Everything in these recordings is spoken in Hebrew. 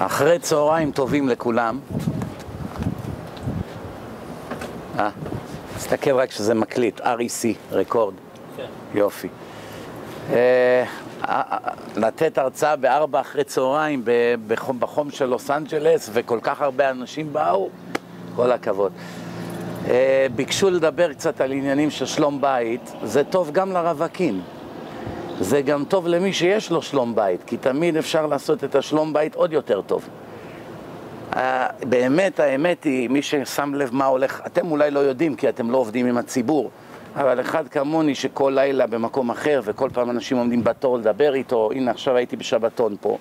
אחרי צהריים טובים לכולם. אה, תסתכל רק שזה מקליט, REC, רקורד. כן. יופי. אה, אה, לתת הרצאה בארבע אחרי צהריים בחום, בחום של לוס אנג'לס וכל כך הרבה אנשים באו, כל הכבוד. אה, ביקשו לדבר קצת על עניינים של שלום בית, זה טוב גם לרווקים. זה גם טוב למי שיש לו שלום בית, כי תמיד אפשר לעשות את השלום בית עוד יותר טוב. אה, באמת, האמת היא, מי ששם לב מה הולך, אתם אולי לא יודעים כי אתם לא עובדים עם הציבור, אבל אחד כמוני שכל לילה במקום אחר וכל פעם אנשים עומדים בתור לדבר איתו, הנה עכשיו הייתי בשבתון פה,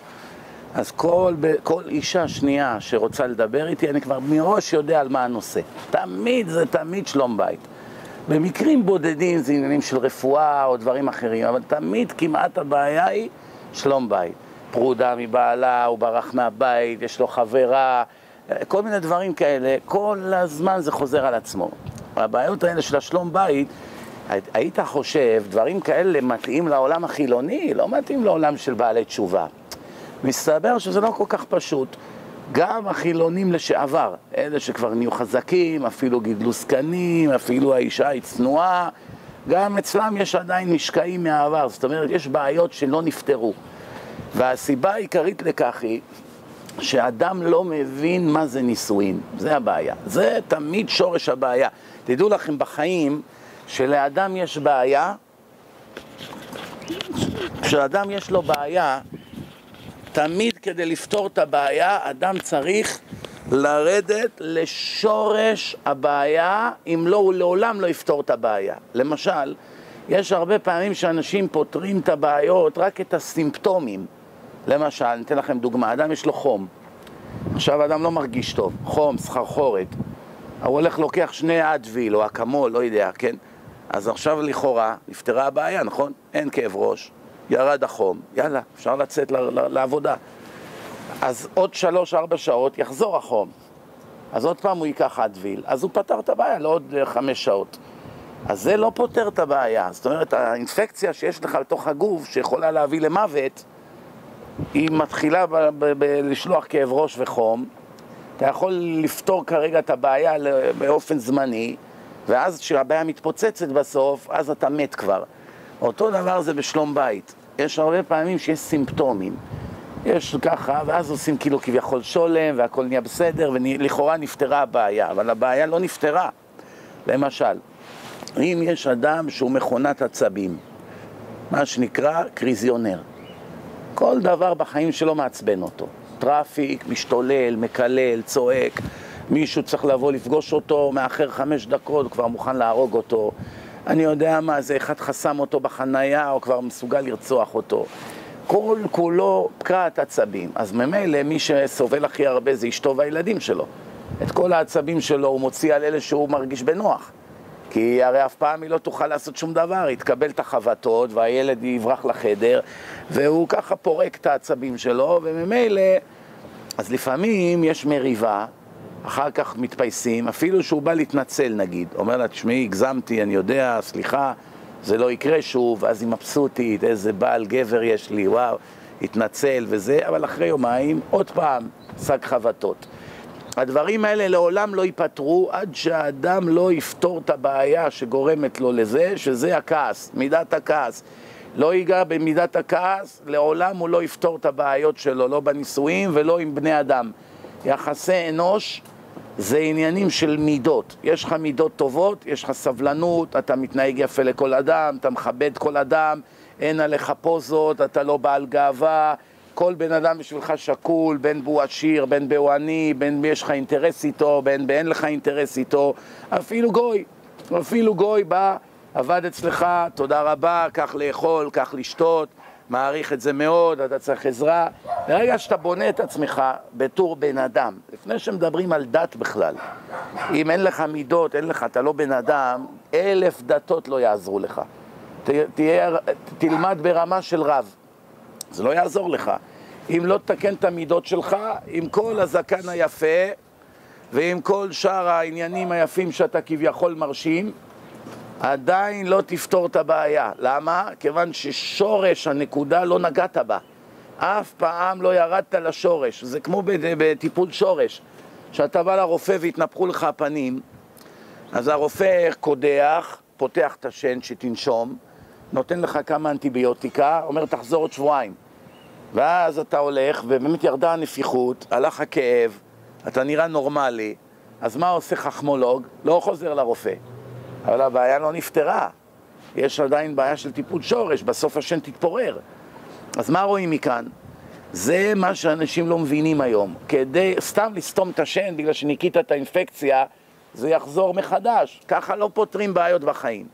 אז כל, כל אישה שנייה שרוצה לדבר איתי, אני כבר מראש יודע על מה הנושא. תמיד זה תמיד שלום בית. במקרים בודדים זה עניינים של רפואה או דברים אחרים, אבל תמיד כמעט הבעיה היא שלום בית. פרודה מבעלה, הוא ברח מהבית, יש לו חברה, כל מיני דברים כאלה, כל הזמן זה חוזר על עצמו. הבעיות האלה של השלום בית, היית חושב, דברים כאלה מתאים לעולם החילוני, לא מתאים לעולם של בעלי תשובה. מסתבר שזה לא כל כך פשוט. גם החילונים לשעבר, אלה שכבר נהיו חזקים, אפילו גידלו זקנים, אפילו האישה היא צנועה, גם אצלם יש עדיין משקעים מהעבר, זאת אומרת, יש בעיות שלא נפתרו. והסיבה העיקרית לכך היא שאדם לא מבין מה זה נישואין, זה הבעיה. זה תמיד שורש הבעיה. תדעו לכם בחיים שלאדם יש בעיה, כשאדם יש לו בעיה, תמיד כדי לפתור את הבעיה, אדם צריך לרדת לשורש הבעיה, אם לא, הוא לעולם לא יפתור את הבעיה. למשל, יש הרבה פעמים שאנשים פותרים את הבעיות, רק את הסימפטומים. למשל, אני אתן לכם דוגמה, אדם יש לו חום. עכשיו אדם לא מרגיש טוב, חום, סחרחורת. הוא הולך לוקח שני אדוויל או אקמול, לא יודע, כן? אז עכשיו לכאורה נפתרה הבעיה, נכון? אין כאב ראש, ירד החום, יאללה, אפשר לצאת לעבודה. אז עוד שלוש-ארבע שעות יחזור החום. אז עוד פעם הוא ייקח אדוויל, אז הוא פתר את הבעיה לעוד חמש שעות. אז זה לא פותר את הבעיה. זאת אומרת, האינפקציה שיש לך לתוך הגוף, שיכולה להביא למוות, היא מתחילה לשלוח כאב ראש וחום. אתה יכול לפתור כרגע את הבעיה באופן זמני, ואז כשהבעיה מתפוצצת בסוף, אז אתה מת כבר. אותו דבר זה בשלום בית. יש הרבה פעמים שיש סימפטומים. יש ככה, ואז עושים כאילו כביכול שולם, והכל נהיה בסדר, ולכאורה נפתרה הבעיה, אבל הבעיה לא נפתרה. למשל, אם יש אדם שהוא מכונת עצבים, מה שנקרא קריזיונר, כל דבר בחיים שלו מעצבן אותו. traffic, משתולל, מקלל, צועק, מישהו צריך לבוא לפגוש אותו, מאחר חמש דקות, הוא כבר מוכן להרוג אותו. אני יודע מה זה, אחד חסם אותו בחנייה, או כבר מסוגל לרצוח אותו. כל כולו פקעת עצבים. אז ממילא מי שסובל הכי הרבה זה אשתו והילדים שלו. את כל העצבים שלו הוא מוציא על אלה שהוא מרגיש בנוח. כי הרי אף פעם היא לא תוכל לעשות שום דבר, היא תקבל את החבטות והילד יברח לחדר והוא ככה פורק את העצבים שלו וממילא, אז לפעמים יש מריבה, אחר כך מתפייסים, אפילו שהוא בא להתנצל נגיד, אומר לה, תשמעי, הגזמתי, אני יודע, סליחה, זה לא יקרה שוב, אז היא מבסוטית, איזה בעל גבר יש לי, וואו, התנצל וזה, אבל אחרי יומיים, עוד פעם, שק חבטות. הדברים האלה לעולם לא ייפתרו עד שהאדם לא יפתור את הבעיה שגורמת לו לזה, שזה הכעס, מידת הכעס. לא ייגע במידת הכעס, לעולם הוא לא יפתור את הבעיות שלו, לא בנישואים ולא עם בני אדם. יחסי אנוש זה עניינים של מידות. יש לך מידות טובות, יש לך סבלנות, אתה מתנהג יפה לכל אדם, אתה מכבד כל אדם, אין עליך פוזות, אתה לא בעל גאווה. כל בן אדם בשבילך שקול, בין בו עשיר, בין בו עני, בין יש לך אינטרס איתו, בין באין לך אינטרס איתו, אפילו גוי, אפילו גוי בא, עבד אצלך, תודה רבה, קח לאכול, קח לשתות, מעריך את זה מאוד, אתה צריך עזרה. ברגע שאתה בונה את עצמך בתור בן אדם, לפני שמדברים על דת בכלל, אם אין לך מידות, אין לך, אתה לא בן אדם, אלף דתות לא יעזרו לך. תהיה, תלמד ברמה של רב. זה לא יעזור לך. אם לא תתקן את המידות שלך, עם כל הזקן היפה ועם כל שאר העניינים היפים שאתה כביכול מרשים, עדיין לא תפתור את הבעיה. למה? כיוון ששורש הנקודה לא נגעת בה. אף פעם לא ירדת לשורש. זה כמו בטיפול שורש. כשאתה בא לרופא והתנפחו לך הפנים, אז הרופא קודח, פותח את השן שתנשום, נותן לך כמה אנטיביוטיקה, אומר תחזור עוד שבועיים. ואז אתה הולך, ובאמת ירדה הנפיחות, הלך הכאב, אתה נראה נורמלי, אז מה עושה חכמולוג? לא חוזר לרופא. אבל הבעיה לא נפתרה. יש עדיין בעיה של טיפול שורש, בסוף השן תתפורר. אז מה רואים מכאן? זה מה שאנשים לא מבינים היום. כדי סתם לסתום את השן בגלל שניקית את האינפקציה, זה יחזור מחדש. ככה לא פותרים בעיות בחיים.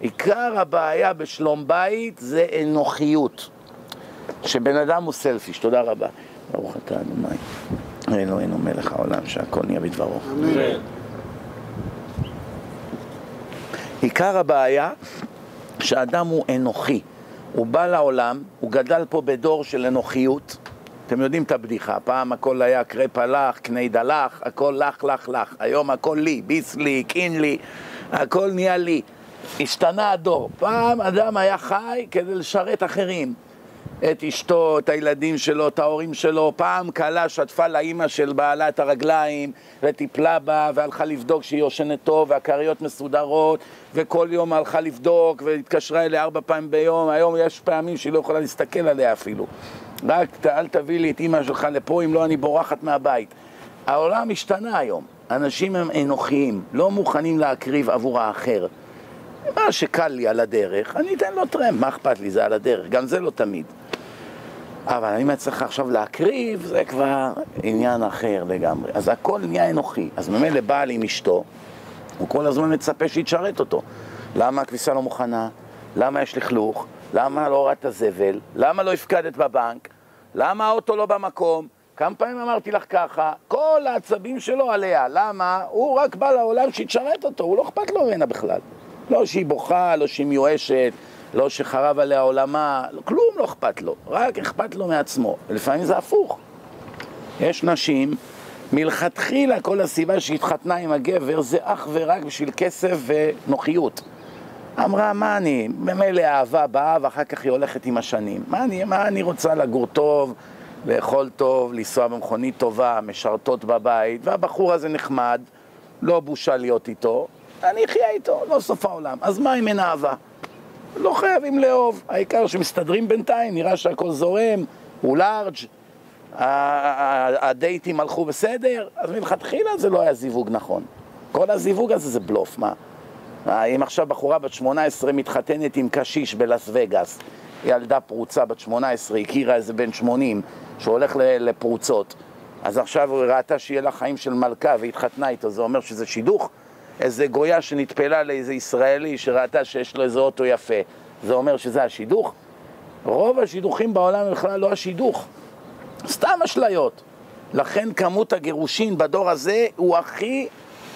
עיקר הבעיה בשלום בית זה אנוכיות. שבן אדם הוא סלפיש, תודה רבה. ברוך אתה אדוני, אלוהינו מלך העולם שהכל נהיה בדברו. אמן. עיקר הבעיה שאדם הוא אנוכי. הוא בא לעולם, הוא גדל פה בדור של אנוכיות. אתם יודעים את הבדיחה, פעם הכל היה קרפ הלך, קני דלך, הכל לך, לך, לך. היום הכל לי, ביס לי, קין לי, הכל נהיה לי. השתנה הדור. פעם אדם היה חי כדי לשרת אחרים. את אשתו, את הילדים שלו, את ההורים שלו. פעם כלה שטפה לאימא של בעלה את הרגליים וטיפלה בה והלכה לבדוק שהיא יושנת טוב והכריות מסודרות וכל יום הלכה לבדוק והתקשרה אליה ארבע פעמים ביום. היום יש פעמים שהיא לא יכולה להסתכל עליה אפילו. רק אל תביא לי את אימא שלך לפה אם לא אני בורחת מהבית. העולם השתנה היום. אנשים הם אנוכיים, לא מוכנים להקריב עבור האחר. מה שקל לי על הדרך, אני אתן לו טרמפ, מה אכפת לי, זה על הדרך, גם זה לא תמיד. אבל אם אני צריך עכשיו להקריב, זה כבר עניין אחר לגמרי. אז הכל נהיה אנוכי. אז ממילא בעל עם אשתו, הוא כל הזמן מצפה שיתשרת אותו. למה הכביסה לא מוכנה? למה יש לכלוך? למה לא הורדת זבל? למה לא הפקדת בבנק? למה האוטו לא במקום? כמה פעמים אמרתי לך ככה? כל העצבים שלו עליה. למה? הוא רק בא לעולם שיתשרת אותו, הוא לא אכפת לו ממנה בכלל. לא שהיא בוכה, לא שהיא מיואשת, לא שחרב עליה עולמה, כלום לא אכפת לו, רק אכפת לו מעצמו. ולפעמים זה הפוך. יש נשים, מלכתחילה כל הסיבה שהתחתנה עם הגבר זה אך ורק בשביל כסף ונוחיות. אמרה, מה אני, ממילא אהבה באה ואחר כך היא הולכת עם השנים. מה אני, מה אני רוצה לגור טוב, לאכול טוב, לנסוע במכונית טובה, משרתות בבית, והבחור הזה נחמד, לא בושה להיות איתו, אני אחיה איתו, לא סוף העולם. אז מה אם אין אהבה? לא חייבים לאהוב, העיקר שמסתדרים בינתיים, נראה שהכל זורם, הוא לארג', הדייטים הלכו בסדר, אז מלכתחילה זה לא היה זיווג נכון. כל הזיווג הזה זה בלוף, מה? אם עכשיו בחורה בת 18 מתחתנת עם קשיש בלאס וגאס, ילדה פרוצה בת 18, הכירה איזה בן 80 שהולך לפרוצות, אז עכשיו היא ראתה שיהיה לה חיים של מלכה והתחתנה איתו, זה אומר שזה שידוך? איזה גויה שנטפלה לאיזה ישראלי שראתה שיש לו איזה אוטו יפה, זה אומר שזה השידוך? רוב השידוכים בעולם הם בכלל לא השידוך, סתם אשליות. לכן כמות הגירושין בדור הזה הוא הכי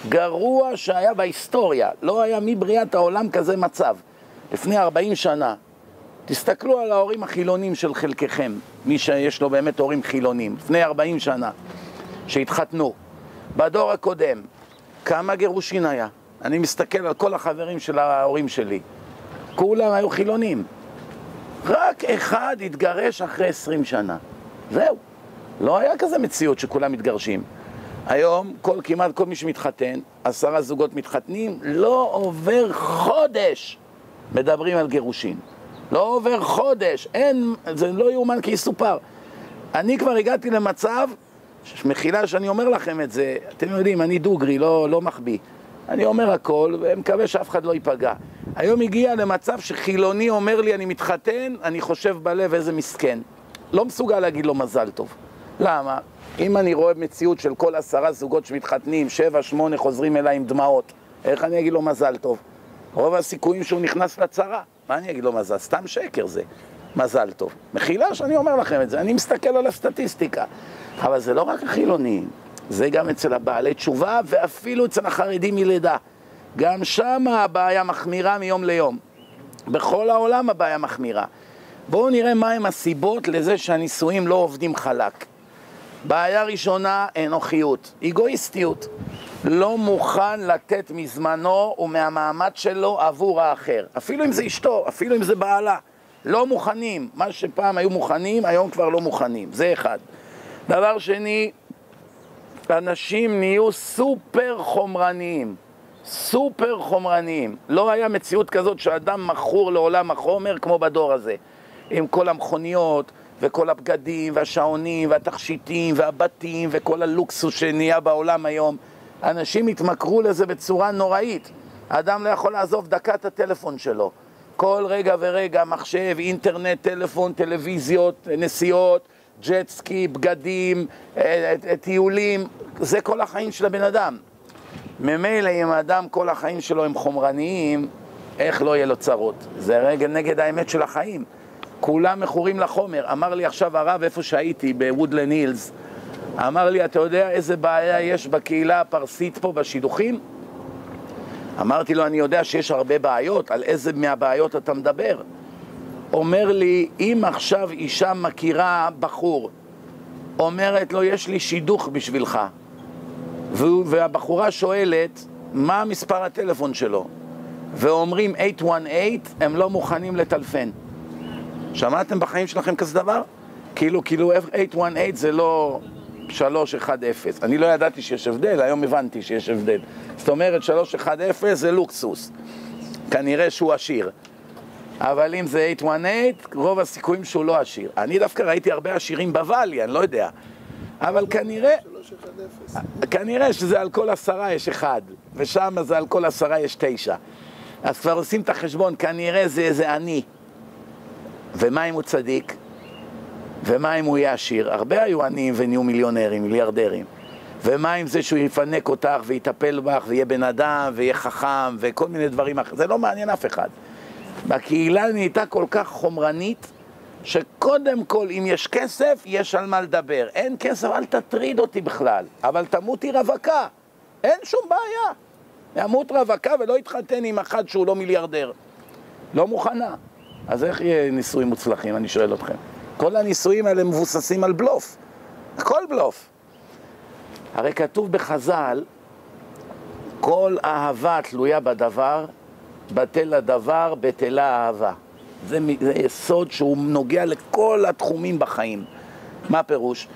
גרוע שהיה בהיסטוריה. לא היה מבריאת העולם כזה מצב. לפני 40 שנה, תסתכלו על ההורים החילונים של חלקכם, מי שיש לו באמת הורים חילונים, לפני 40 שנה, שהתחתנו. בדור הקודם, כמה גירושין היה? אני מסתכל על כל החברים של ההורים שלי. כולם היו חילונים. רק אחד התגרש אחרי עשרים שנה. זהו. לא היה כזה מציאות שכולם מתגרשים. היום כל, כמעט כל מי שמתחתן, עשרה זוגות מתחתנים, לא עובר חודש מדברים על גירושין. לא עובר חודש, אין, זה לא יאומן כי יסופר. אני כבר הגעתי למצב מחילה שאני אומר לכם את זה, אתם יודעים, אני דוגרי, לא, לא מחביא. אני אומר הכל, ומקווה שאף אחד לא ייפגע. היום הגיע למצב שחילוני אומר לי, אני מתחתן, אני חושב בלב איזה מסכן. לא מסוגל להגיד לו מזל טוב. למה? אם אני רואה מציאות של כל עשרה זוגות שמתחתנים, שבע, שמונה חוזרים אליי עם דמעות, איך אני אגיד לו מזל טוב? רוב הסיכויים שהוא נכנס לצרה. מה אני אגיד לו מזל? סתם שקר זה. מזל טוב. מחילה שאני אומר לכם את זה, אני מסתכל על הסטטיסטיקה. אבל זה לא רק החילונים, זה גם אצל הבעלי תשובה ואפילו אצל החרדים מלידה. גם שם הבעיה מחמירה מיום ליום. בכל העולם הבעיה מחמירה. בואו נראה מהם הסיבות לזה שהנישואים לא עובדים חלק. בעיה ראשונה, אנוכיות, אגואיסטיות. לא מוכן לתת מזמנו ומהמעמד שלו עבור האחר. אפילו אם זה אשתו, אפילו אם זה בעלה. לא מוכנים. מה שפעם היו מוכנים, היום כבר לא מוכנים. זה אחד. דבר שני, אנשים נהיו סופר חומרניים. סופר חומרניים. לא היה מציאות כזאת שאדם מכור לעולם החומר כמו בדור הזה. עם כל המכוניות וכל הבגדים והשעונים והתכשיטים והבתים וכל הלוקסוס שנהיה בעולם היום. אנשים התמכרו לזה בצורה נוראית. האדם לא יכול לעזוב דקה את הטלפון שלו. כל רגע ורגע, מחשב, אינטרנט, טלפון, טלוויזיות, נסיעות, ג'ט סקי, בגדים, אה, אה, טיולים, זה כל החיים של הבן אדם. ממילא אם האדם כל החיים שלו הם חומרניים, איך לא יהיה לו צרות? זה רגע נגד האמת של החיים. כולם מכורים לחומר. אמר לי עכשיו הרב איפה שהייתי, בוודלן הילס, אמר לי, אתה יודע איזה בעיה יש בקהילה הפרסית פה בשידוכים? אמרתי לו, אני יודע שיש הרבה בעיות, על איזה מהבעיות אתה מדבר? אומר לי, אם עכשיו אישה מכירה בחור, אומרת לו, יש לי שידוך בשבילך, והבחורה שואלת, מה מספר הטלפון שלו? ואומרים 818, הם לא מוכנים לטלפן. שמעתם בחיים שלכם כזה דבר? כאילו, כאילו 818 זה לא 310. אני לא ידעתי שיש הבדל, היום הבנתי שיש הבדל. זאת אומרת 310 זה לוקסוס. כנראה שהוא עשיר. אבל אם זה 818, רוב הסיכויים שהוא לא עשיר. אני דווקא ראיתי הרבה עשירים בוואלי, אני לא יודע. אבל כנראה... כנראה שזה על כל עשרה יש אחד, ושם זה על כל עשרה יש תשע. אז כבר עושים את החשבון, כנראה זה איזה עני. ומה אם הוא צדיק? ומה אם הוא יהיה עשיר? הרבה היו עניים ונהיו מיליונרים, מיליארדרים. ומה עם זה שהוא יפנק אותך ויטפל בך ויהיה בן אדם ויהיה חכם וכל מיני דברים אחרים? זה לא מעניין אף אחד. הקהילה נהייתה כל כך חומרנית, שקודם כל, אם יש כסף, יש על מה לדבר. אין כסף, אל תטריד אותי בכלל. אבל תמותי רווקה. אין שום בעיה. ימות רווקה ולא יתחתן עם אחד שהוא לא מיליארדר. לא מוכנה. אז איך יהיה נישואים מוצלחים, אני שואל אתכם? כל הנישואים האלה מבוססים על בלוף. הכל בלוף. הרי כתוב בחז"ל, כל אהבה תלויה בדבר, בטל הדבר, בטלה האהבה. זה, זה יסוד שהוא נוגע לכל התחומים בחיים. מה הפירוש?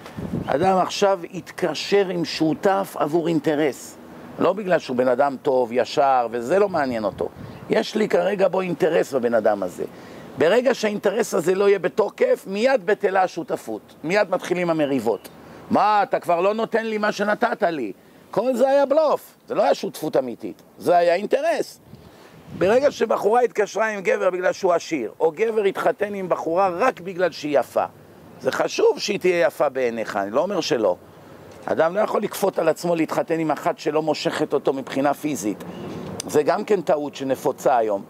אדם עכשיו יתקשר עם שותף עבור אינטרס. לא בגלל שהוא בן אדם טוב, ישר, וזה לא מעניין אותו. יש לי כרגע בו אינטרס בבן אדם הזה. ברגע שהאינטרס הזה לא יהיה בתוקף, מיד בטלה השותפות. מיד מתחילים המריבות. מה, אתה כבר לא נותן לי מה שנתת לי. כל זה היה בלוף, זה לא היה שותפות אמיתית, זה היה אינטרס. ברגע שבחורה התקשרה עם גבר בגלל שהוא עשיר, או גבר התחתן עם בחורה רק בגלל שהיא יפה, זה חשוב שהיא תהיה יפה בעיניך, אני לא אומר שלא. אדם לא יכול לכפות על עצמו להתחתן עם אחת שלא מושכת אותו מבחינה פיזית. זה גם כן טעות שנפוצה היום.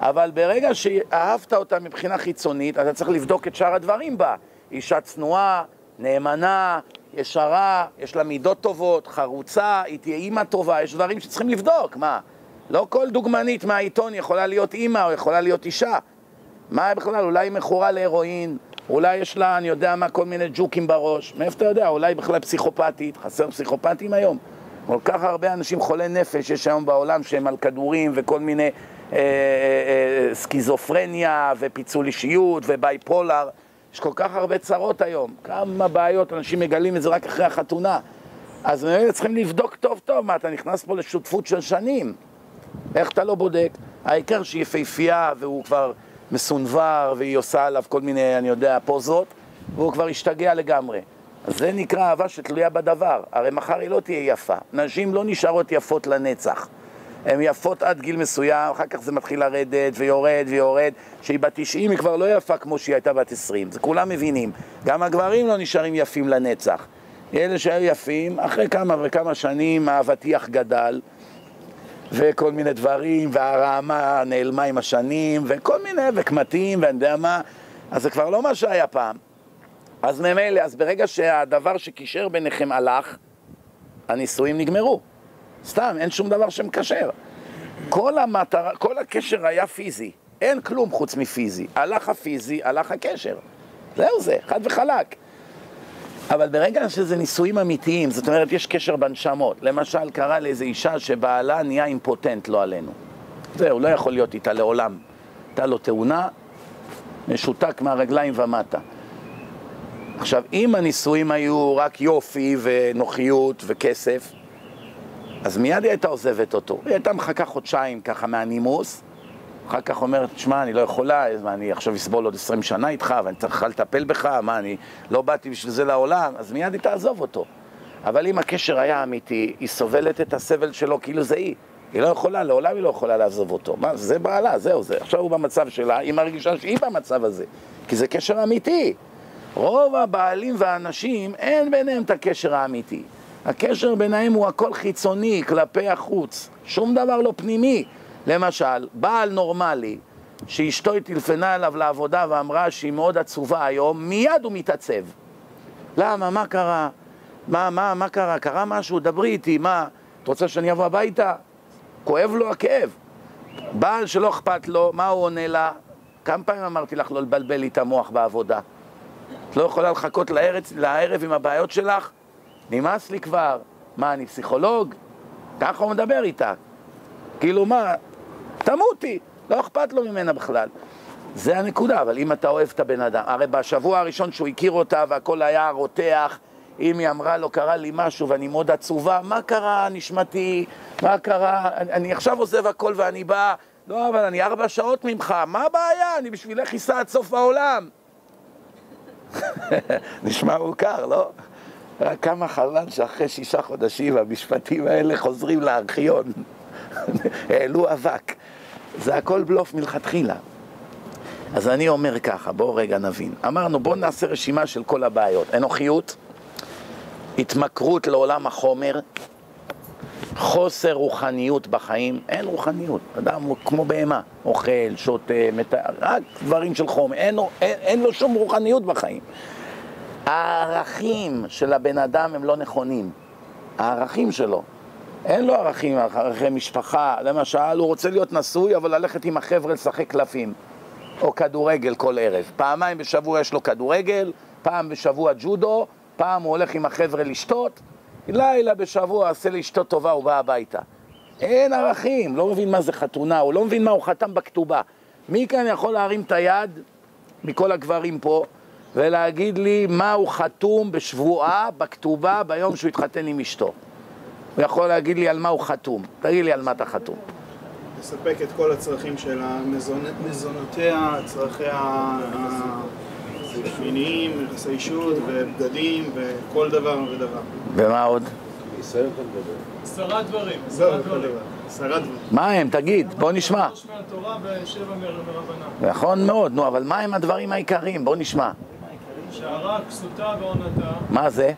אבל ברגע שאהבת אותה מבחינה חיצונית, אתה צריך לבדוק את שאר הדברים בה. אישה צנועה, נאמנה, ישרה, יש לה מידות טובות, חרוצה, היא תהיה אימא טובה, יש דברים שצריכים לבדוק, מה? לא כל דוגמנית מהעיתון יכולה להיות אימא או יכולה להיות אישה. מה בכלל, אולי היא מכורה להרואין, אולי יש לה, אני יודע מה, כל מיני ג'וקים בראש. מאיפה אתה יודע? אולי בכלל פסיכופתית, חסר פסיכופתים היום. כל כך הרבה אנשים חולי נפש יש היום בעולם שהם על כדורים וכל מיני אה, אה, אה, סקיזופרניה ופיצול אישיות ובייפולר. יש כל כך הרבה צרות היום. כמה בעיות, אנשים מגלים את זה רק אחרי החתונה. אז צריכים לבדוק טוב טוב, מה, אתה נכנס פה לשותפות של שנים. איך אתה לא בודק? העיקר שהיא יפהפייה והוא כבר מסונבר והיא עושה עליו כל מיני, אני יודע, פוזות והוא כבר השתגע לגמרי. זה נקרא אהבה שתלויה בדבר. הרי מחר היא לא תהיה יפה. נשים לא נשארות יפות לנצח. הן יפות עד גיל מסוים, אחר כך זה מתחיל לרדת ויורד ויורד. כשהיא בת 90 היא כבר לא יפה כמו שהיא הייתה בת 20. זה כולם מבינים. גם הגברים לא נשארים יפים לנצח. אלה שהיו יפים, אחרי כמה וכמה שנים האבטיח גדל. וכל מיני דברים, והרעמה נעלמה עם השנים, וכל מיני, וקמטים, ואני יודע מה, אז זה כבר לא מה שהיה פעם. אז ממילא, אז ברגע שהדבר שקישר ביניכם הלך, הנישואים נגמרו. סתם, אין שום דבר שמקשר. כל המטרה, כל הקשר היה פיזי, אין כלום חוץ מפיזי. הלך הפיזי, הלך הקשר. זהו זה, חד וחלק. אבל ברגע שזה נישואים אמיתיים, זאת אומרת, יש קשר בנשמות. למשל, קרה לאיזו אישה שבעלה נהיה אימפוטנט, לא עלינו. זהו, לא יכול להיות איתה לעולם. הייתה לו תאונה, משותק מהרגליים ומטה. עכשיו, אם הנישואים היו רק יופי ונוחיות וכסף, אז מיד היא הייתה עוזבת אותו. היא הייתה מחכה חודשיים ככה מהנימוס, אחר כך אומרת, שמע, אני לא יכולה, מה, אני עכשיו אסבול עוד עשרים שנה איתך, ואני צריכה לטפל בך, מה, אני לא באתי בשביל זה לעולם, אז מיד היא תעזוב אותו. אבל אם הקשר היה אמיתי, היא סובלת את הסבל שלו כאילו זה היא. היא לא יכולה, לעולם היא לא יכולה לעזוב אותו. מה, זה בעלה, זהו זה. עכשיו הוא במצב שלה, היא מרגישה שהיא במצב הזה. כי זה קשר אמיתי. רוב הבעלים והאנשים, אין ביניהם את הקשר האמיתי. הקשר ביניהם הוא הכל חיצוני, כלפי החוץ. שום דבר לא פנימי. למשל, בעל נורמלי, שאשתו טלפנה אליו לעבודה ואמרה שהיא מאוד עצובה היום, מיד הוא מתעצב. למה? מה קרה? מה, מה, מה קרה? קרה משהו? דברי איתי, מה? את רוצה שאני אבוא הביתה? כואב לו הכאב. בעל שלא אכפת לו, מה הוא עונה לה? כמה פעמים אמרתי לך לא לבלבל לי את המוח בעבודה? את לא יכולה לחכות לארץ, לערב עם הבעיות שלך? נמאס לי כבר. מה, אני פסיכולוג? ככה הוא מדבר איתה. כאילו מה, תמותי, לא אכפת לו ממנה בכלל. זה הנקודה, אבל אם אתה אוהב את הבן אדם, הרי בשבוע הראשון שהוא הכיר אותה והכל היה רותח, אם היא אמרה לו, קרה לי משהו ואני מאוד עצובה, מה קרה, נשמתי, מה קרה, אני, אני עכשיו עוזב הכל ואני בא, לא, אבל אני ארבע שעות ממך, מה הבעיה, אני בשבילך אסע עד סוף העולם. נשמע מוכר, לא? רק כמה חבל שאחרי שישה חודשים המשפטים האלה חוזרים לארכיון. העלו אבק. זה הכל בלוף מלכתחילה. אז אני אומר ככה, בואו רגע נבין. אמרנו, בואו נעשה רשימה של כל הבעיות. אנוכיות, התמכרות לעולם החומר, חוסר רוחניות בחיים, אין רוחניות. אדם הוא כמו בהמה, אוכל, שותה, מת... רק דברים של חומר, אין, אין, אין לו שום רוחניות בחיים. הערכים של הבן אדם הם לא נכונים. הערכים שלו. אין לו ערכים, ערכי משפחה. למשל, הוא רוצה להיות נשוי, אבל ללכת עם החבר'ה לשחק קלפים. או כדורגל כל ערב. פעמיים בשבוע יש לו כדורגל, פעם בשבוע ג'ודו, פעם הוא הולך עם החבר'ה לשתות, לילה בשבוע עשה לאשתו טובה, הוא בא הביתה. אין ערכים, לא מבין מה זה חתונה, הוא לא מבין מה הוא חתם בכתובה. מי כאן יכול להרים את היד, מכל הגברים פה, ולהגיד לי מה הוא חתום בשבועה, בכתובה, ביום שהוא התחתן עם אשתו? הוא יכול להגיד לי על מה הוא חתום. תגיד לי על מה אתה חתום. לספק את כל הצרכים של מזונותיה, צרכיה מיניים, יחסי אישות ובגדים וכל דבר ודבר. ומה עוד? עשרה דברים. עשרה דברים. מה הם? תגיד, בוא נשמע. נכון מאוד, נו, אבל מה הם הדברים העיקריים? בוא נשמע. שערה, כסותה ועונתה, מה זה?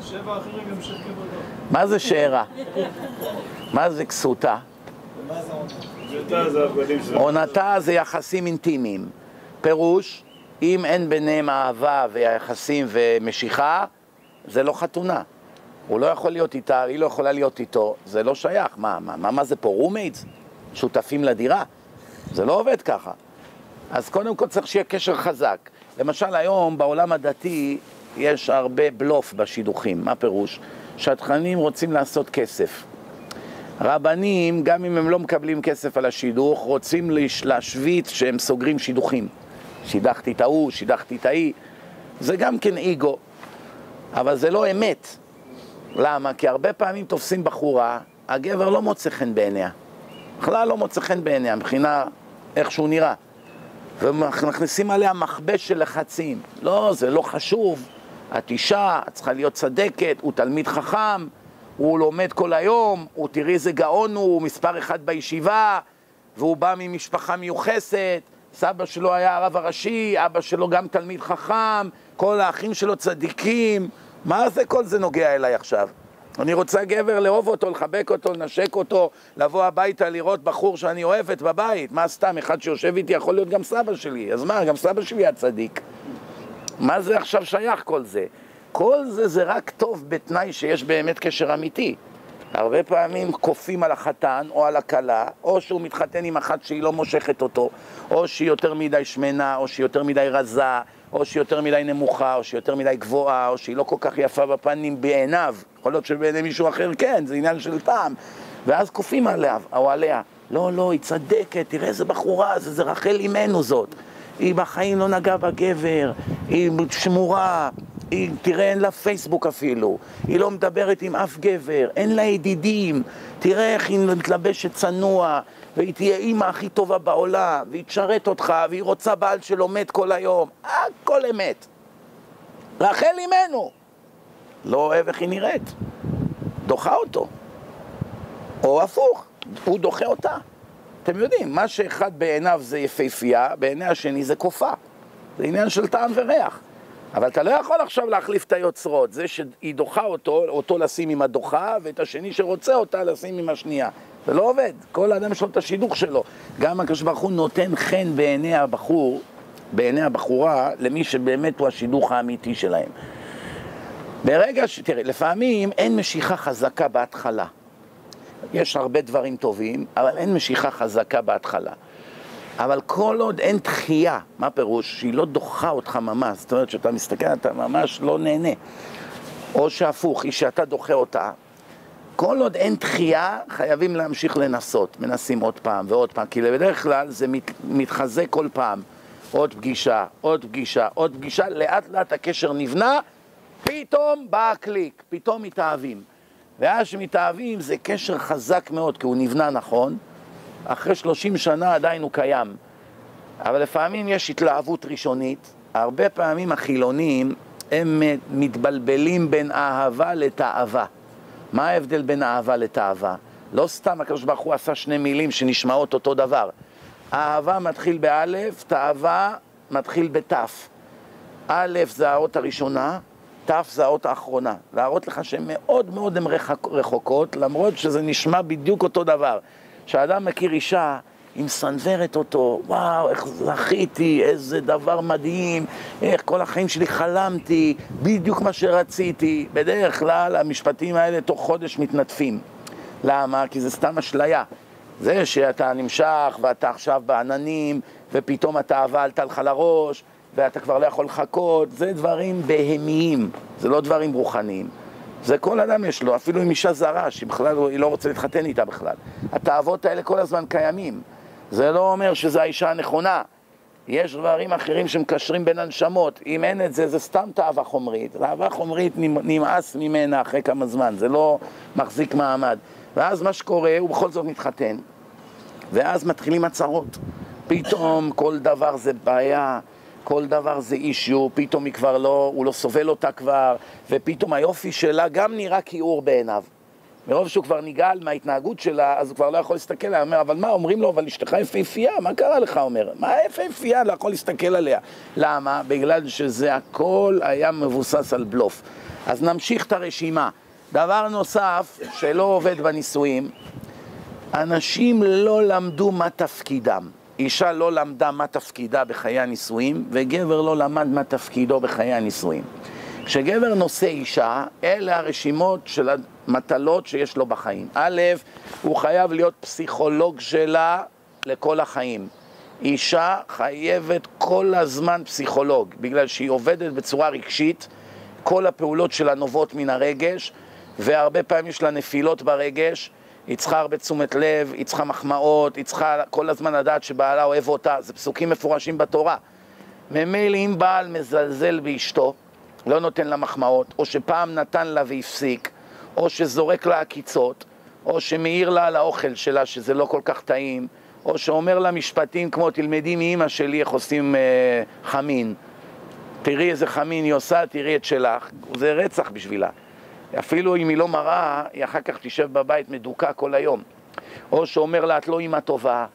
שבע אחרים המשך כבודו. מה זה שארה? מה זה כסותה? עונתה זה יחסים אינטימיים. פירוש, אם אין ביניהם אהבה ויחסים ומשיכה, זה לא חתונה. הוא לא יכול להיות איתה, היא לא יכולה להיות איתו, זה לא שייך. מה, מה, מה, מה זה פה, roommates? שותפים לדירה? זה לא עובד ככה. אז קודם כל צריך שיהיה קשר חזק. למשל היום בעולם הדתי יש הרבה בלוף בשידוכים, מה פירוש? שהתכנים רוצים לעשות כסף. רבנים, גם אם הם לא מקבלים כסף על השידוך, רוצים להשוויץ שהם סוגרים שידוכים. שידכתי את ההוא, שידכתי את ההיא. זה גם כן אגו, אבל זה לא אמת. למה? כי הרבה פעמים תופסים בחורה, הגבר לא מוצא חן בעיניה. בכלל לא מוצא חן בעיניה, מבחינה איך שהוא נראה. ומכניסים עליה מכבש של לחצים. לא, זה לא חשוב. את אישה, את צריכה להיות צדקת, הוא תלמיד חכם, הוא לומד כל היום, הוא תראי איזה גאון הוא, הוא מספר אחד בישיבה, והוא בא ממשפחה מיוחסת, סבא שלו היה הרב הראשי, אבא שלו גם תלמיד חכם, כל האחים שלו צדיקים, מה זה כל זה נוגע אליי עכשיו? אני רוצה גבר לאהוב אותו, לחבק אותו, לנשק אותו, לבוא הביתה לראות בחור שאני אוהבת בבית. מה סתם, אחד שיושב איתי יכול להיות גם סבא שלי. אז מה, גם סבא שלי היה צדיק. מה זה עכשיו שייך כל זה? כל זה זה רק טוב בתנאי שיש באמת קשר אמיתי. הרבה פעמים כופים על החתן או על הכלה, או שהוא מתחתן עם אחת שהיא לא מושכת אותו, או שהיא יותר מדי שמנה, או שהיא יותר מדי רזה, או שהיא יותר מדי נמוכה, או שהיא יותר מדי גבוהה, או שהיא לא כל כך יפה בפנים בעיניו. יכול להיות שבעיני מישהו אחר כן, זה עניין של טעם. ואז כופים עליה, או עליה. לא, לא, היא צדקת, תראה איזה בחורה, זה, זה רחל אימנו זאת. היא בחיים לא נגעה בגבר, היא שמורה, היא, תראה, אין לה פייסבוק אפילו, היא לא מדברת עם אף גבר, אין לה ידידים, תראה איך היא מתלבשת צנוע, והיא תהיה אימא הכי טובה בעולם, והיא תשרת אותך, והיא רוצה בעל שלומד כל היום, הכל אמת. רחל אימנו, לא אוהב איך היא נראית, דוחה אותו. או הפוך, הוא דוחה אותה. אתם יודעים, מה שאחד בעיניו זה יפהפייה, בעיני השני זה קופה. זה עניין של טעם וריח. אבל אתה לא יכול עכשיו להחליף את היוצרות. זה שהיא דוחה אותו, אותו לשים עם הדוחה, ואת השני שרוצה אותה לשים עם השנייה. זה לא עובד. כל אדם יש לו את השידוך שלו. גם הקדוש ברוך הוא נותן חן בעיני הבחור, בעיני הבחורה, למי שבאמת הוא השידוך האמיתי שלהם. ברגע ש... תראה, לפעמים אין משיכה חזקה בהתחלה. יש הרבה דברים טובים, אבל אין משיכה חזקה בהתחלה. אבל כל עוד אין דחייה, מה פירוש? שהיא לא דוחה אותך ממש, זאת אומרת שאתה מסתכל, אתה ממש לא נהנה. או שהפוך, היא שאתה דוחה אותה. כל עוד אין דחייה, חייבים להמשיך לנסות. מנסים עוד פעם ועוד פעם, כי בדרך כלל זה מת, מתחזק כל פעם. עוד פגישה, עוד פגישה, עוד פגישה, לאט לאט הקשר נבנה, פתאום בא הקליק, פתאום מתאהבים. ואז שמתאהבים זה קשר חזק מאוד, כי הוא נבנה נכון, אחרי שלושים שנה עדיין הוא קיים. אבל לפעמים יש התלהבות ראשונית, הרבה פעמים החילונים הם מתבלבלים בין אהבה לתאווה. מה ההבדל בין אהבה לתאווה? לא סתם הקדוש ברוך הוא עשה שני מילים שנשמעות אותו דבר. אהבה מתחיל באלף, תאווה מתחיל בתף. א' זה האות הראשונה, ת' זה האות האחרונה. להראות לך שהן מאוד מאוד הן רחוקות, למרות שזה נשמע בדיוק אותו דבר. כשאדם מכיר אישה, היא מסנוורת אותו, וואו, איך זכיתי, איזה דבר מדהים, איך כל החיים שלי חלמתי, בדיוק מה שרציתי. בדרך כלל המשפטים האלה תוך חודש מתנדפים. למה? כי זה סתם אשליה. זה שאתה נמשך ואתה עכשיו בעננים ופתאום אתה עלת לך לראש ואתה כבר לא יכול לחכות, זה דברים בהמיים, זה לא דברים רוחניים. זה כל אדם יש לו, אפילו עם אישה זרה, שבכלל היא לא רוצה להתחתן איתה בכלל. התאוות האלה כל הזמן קיימים. זה לא אומר שזו האישה הנכונה. יש דברים אחרים שמקשרים בין הנשמות. אם אין את זה, זה סתם תאווה חומרית. תאווה חומרית נמאס ממנה אחרי כמה זמן, זה לא מחזיק מעמד. ואז מה שקורה, הוא בכל זאת מתחתן. ואז מתחילים הצהרות. פתאום כל דבר זה בעיה, כל דבר זה אישיו, פתאום היא כבר לא, הוא לא סובל אותה כבר, ופתאום היופי שלה גם נראה כיעור בעיניו. מרוב שהוא כבר נגעל מההתנהגות שלה, אז הוא כבר לא יכול להסתכל עליה. אומר, אבל מה, אומרים לו, אבל אשתך יפהפייה, מה קרה לך? אומר, מה יפהפייה? לא יכול להסתכל עליה. למה? בגלל שזה הכל היה מבוסס על בלוף. אז נמשיך את הרשימה. דבר נוסף שלא עובד בנישואים, אנשים לא למדו מה תפקידם. אישה לא למדה מה תפקידה בחיי הנישואים, וגבר לא למד מה תפקידו בחיי הנישואים. כשגבר נושא אישה, אלה הרשימות של המטלות שיש לו בחיים. א', הוא חייב להיות פסיכולוג שלה לכל החיים. אישה חייבת כל הזמן פסיכולוג, בגלל שהיא עובדת בצורה רגשית, כל הפעולות שלה נובעות מן הרגש, והרבה פעמים יש לה נפילות ברגש, היא צריכה הרבה תשומת לב, היא צריכה מחמאות, היא צריכה כל הזמן לדעת שבעלה אוהב אותה, זה פסוקים מפורשים בתורה. ממילא אם בעל מזלזל באשתו, לא נותן לה מחמאות, או שפעם נתן לה והפסיק, או שזורק לה עקיצות, או שמעיר לה על האוכל שלה שזה לא כל כך טעים, או שאומר לה משפטים כמו תלמדי מאימא שלי איך עושים אה, חמין, תראי איזה חמין היא עושה, תראי את שלך, זה רצח בשבילה. אפילו אם היא לא מראה, היא אחר כך תשב בבית מדוכא כל היום. או שאומר לה, את לא אימא טובה,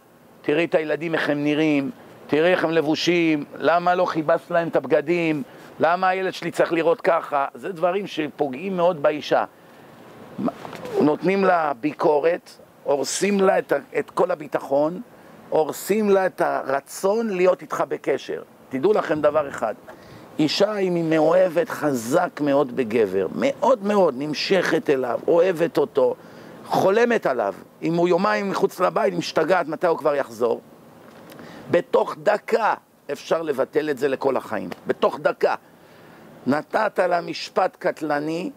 תראי את הילדים איך הם נראים, תראי איך הם לבושים, למה לא חיבסת להם את הבגדים, למה הילד שלי צריך לראות ככה, זה דברים שפוגעים מאוד באישה. נותנים לה ביקורת, הורסים לה את, את כל הביטחון, הורסים לה את הרצון להיות איתך בקשר. תדעו לכם דבר אחד, אישה אם היא מאוהבת חזק מאוד בגבר, מאוד מאוד, נמשכת אליו, אוהבת אותו, חולמת עליו. אם הוא יומיים מחוץ לבית, היא משתגעת מתי הוא כבר יחזור. בתוך דקה אפשר לבטל את זה לכל החיים. בתוך דקה. נתת לה משפט קטלני,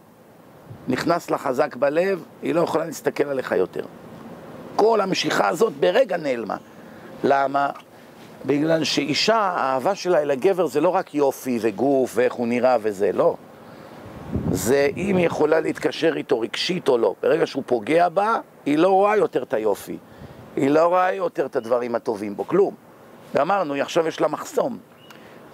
נכנס לה חזק בלב, היא לא יכולה להסתכל עליך יותר. כל המשיכה הזאת ברגע נעלמה. למה? בגלל שאישה, האהבה שלה אל הגבר זה לא רק יופי וגוף ואיך הוא נראה וזה, לא. זה אם היא יכולה להתקשר איתו רגשית או לא. ברגע שהוא פוגע בה, היא לא רואה יותר את היופי. היא לא רואה יותר את הדברים הטובים בו, כלום. ואמרנו, עכשיו יש לה מחסום.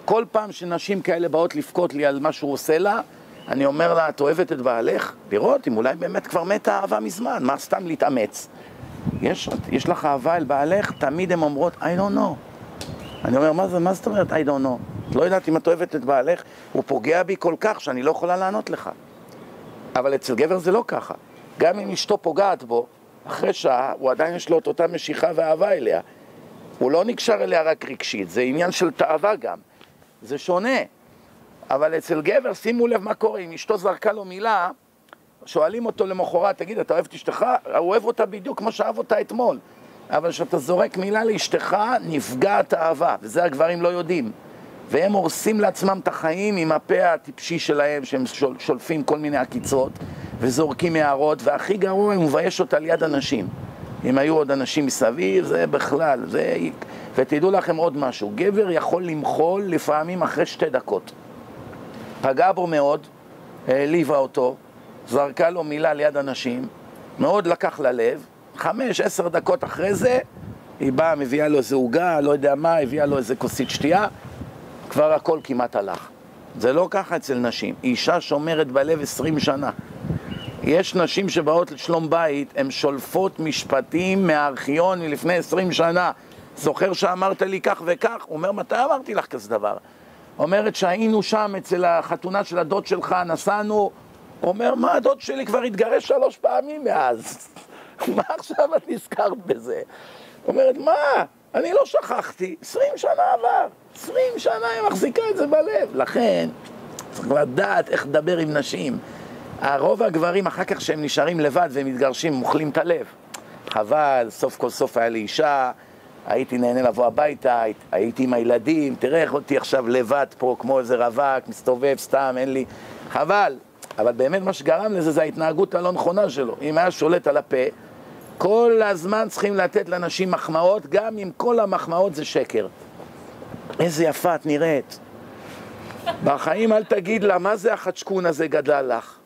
כל פעם שנשים כאלה באות לבכות לי על מה שהוא עושה לה, אני אומר לה, את אוהבת את בעלך? לראות אם אולי באמת כבר מתה אהבה מזמן, מה סתם להתאמץ? יש, יש לך אהבה אל בעלך? תמיד הן אומרות, I don't know. אני אומר, מה, זה, מה זאת אומרת I don't know? לא יודעת אם את אוהבת את בעלך, הוא פוגע בי כל כך שאני לא יכולה לענות לך. אבל אצל גבר זה לא ככה. גם אם אשתו פוגעת בו, אחרי שעה, הוא עדיין יש לו את אותה משיכה ואהבה אליה. הוא לא נקשר אליה רק רגשית, זה עניין של תאווה גם. זה שונה. אבל אצל גבר, שימו לב מה קורה, אם אשתו זרקה לו מילה, שואלים אותו למחרת, תגיד, אתה אוהב את אשתך? הוא אוהב אותה בדיוק כמו שאהב אותה אתמול. אבל כשאתה זורק מילה לאשתך, נפגעת אהבה, וזה הגברים לא יודעים. והם הורסים לעצמם את החיים עם הפה הטיפשי שלהם, שהם שול, שולפים כל מיני עקיצות, וזורקים הערות, והכי גרוע, הם מבייש אותה ליד אנשים. אם היו עוד אנשים מסביב, זה בכלל, זה... ותדעו לכם עוד משהו, גבר יכול למחול לפעמים אחרי שתי דקות. פגע בו מאוד, העליבה אותו, זרקה לו מילה ליד אנשים, מאוד לקח ללב, חמש, עשר דקות אחרי זה, היא באה, מביאה לו איזה עוגה, לא יודע מה, הביאה לו איזה כוסית שתייה, כבר הכל כמעט הלך. זה לא ככה אצל נשים. אישה שומרת בלב עשרים שנה. יש נשים שבאות לשלום בית, הן שולפות משפטים מהארכיון מלפני עשרים שנה. זוכר שאמרת לי כך וכך? הוא אומר, מתי אמרתי לך כזה דבר? אומרת שהיינו שם אצל החתונה של הדוד שלך, נסענו, אומר, מה הדוד שלי כבר התגרש שלוש פעמים מאז? מה עכשיו את נזכרת בזה? אומרת, מה? אני לא שכחתי, עשרים שנה עבר, עשרים שנה היא מחזיקה את זה בלב. לכן, צריך לדעת איך לדבר עם נשים. הרוב הגברים, אחר כך שהם נשארים לבד והם מתגרשים, הם אוכלים את הלב. חבל, סוף כל סוף היה לי אישה, הייתי נהנה לבוא הביתה, הייתי עם הילדים, תראה איך אותי עכשיו לבד פה, כמו איזה רווק, מסתובב סתם, אין לי... חבל. אבל באמת מה שגרם לזה זה ההתנהגות הלא נכונה שלו. אם היה שולט על הפה, כל הזמן צריכים לתת לנשים מחמאות, גם אם כל המחמאות זה שקר. איזה יפה את נראית. בחיים אל תגיד לה, מה זה החדשקון הזה גדל לך?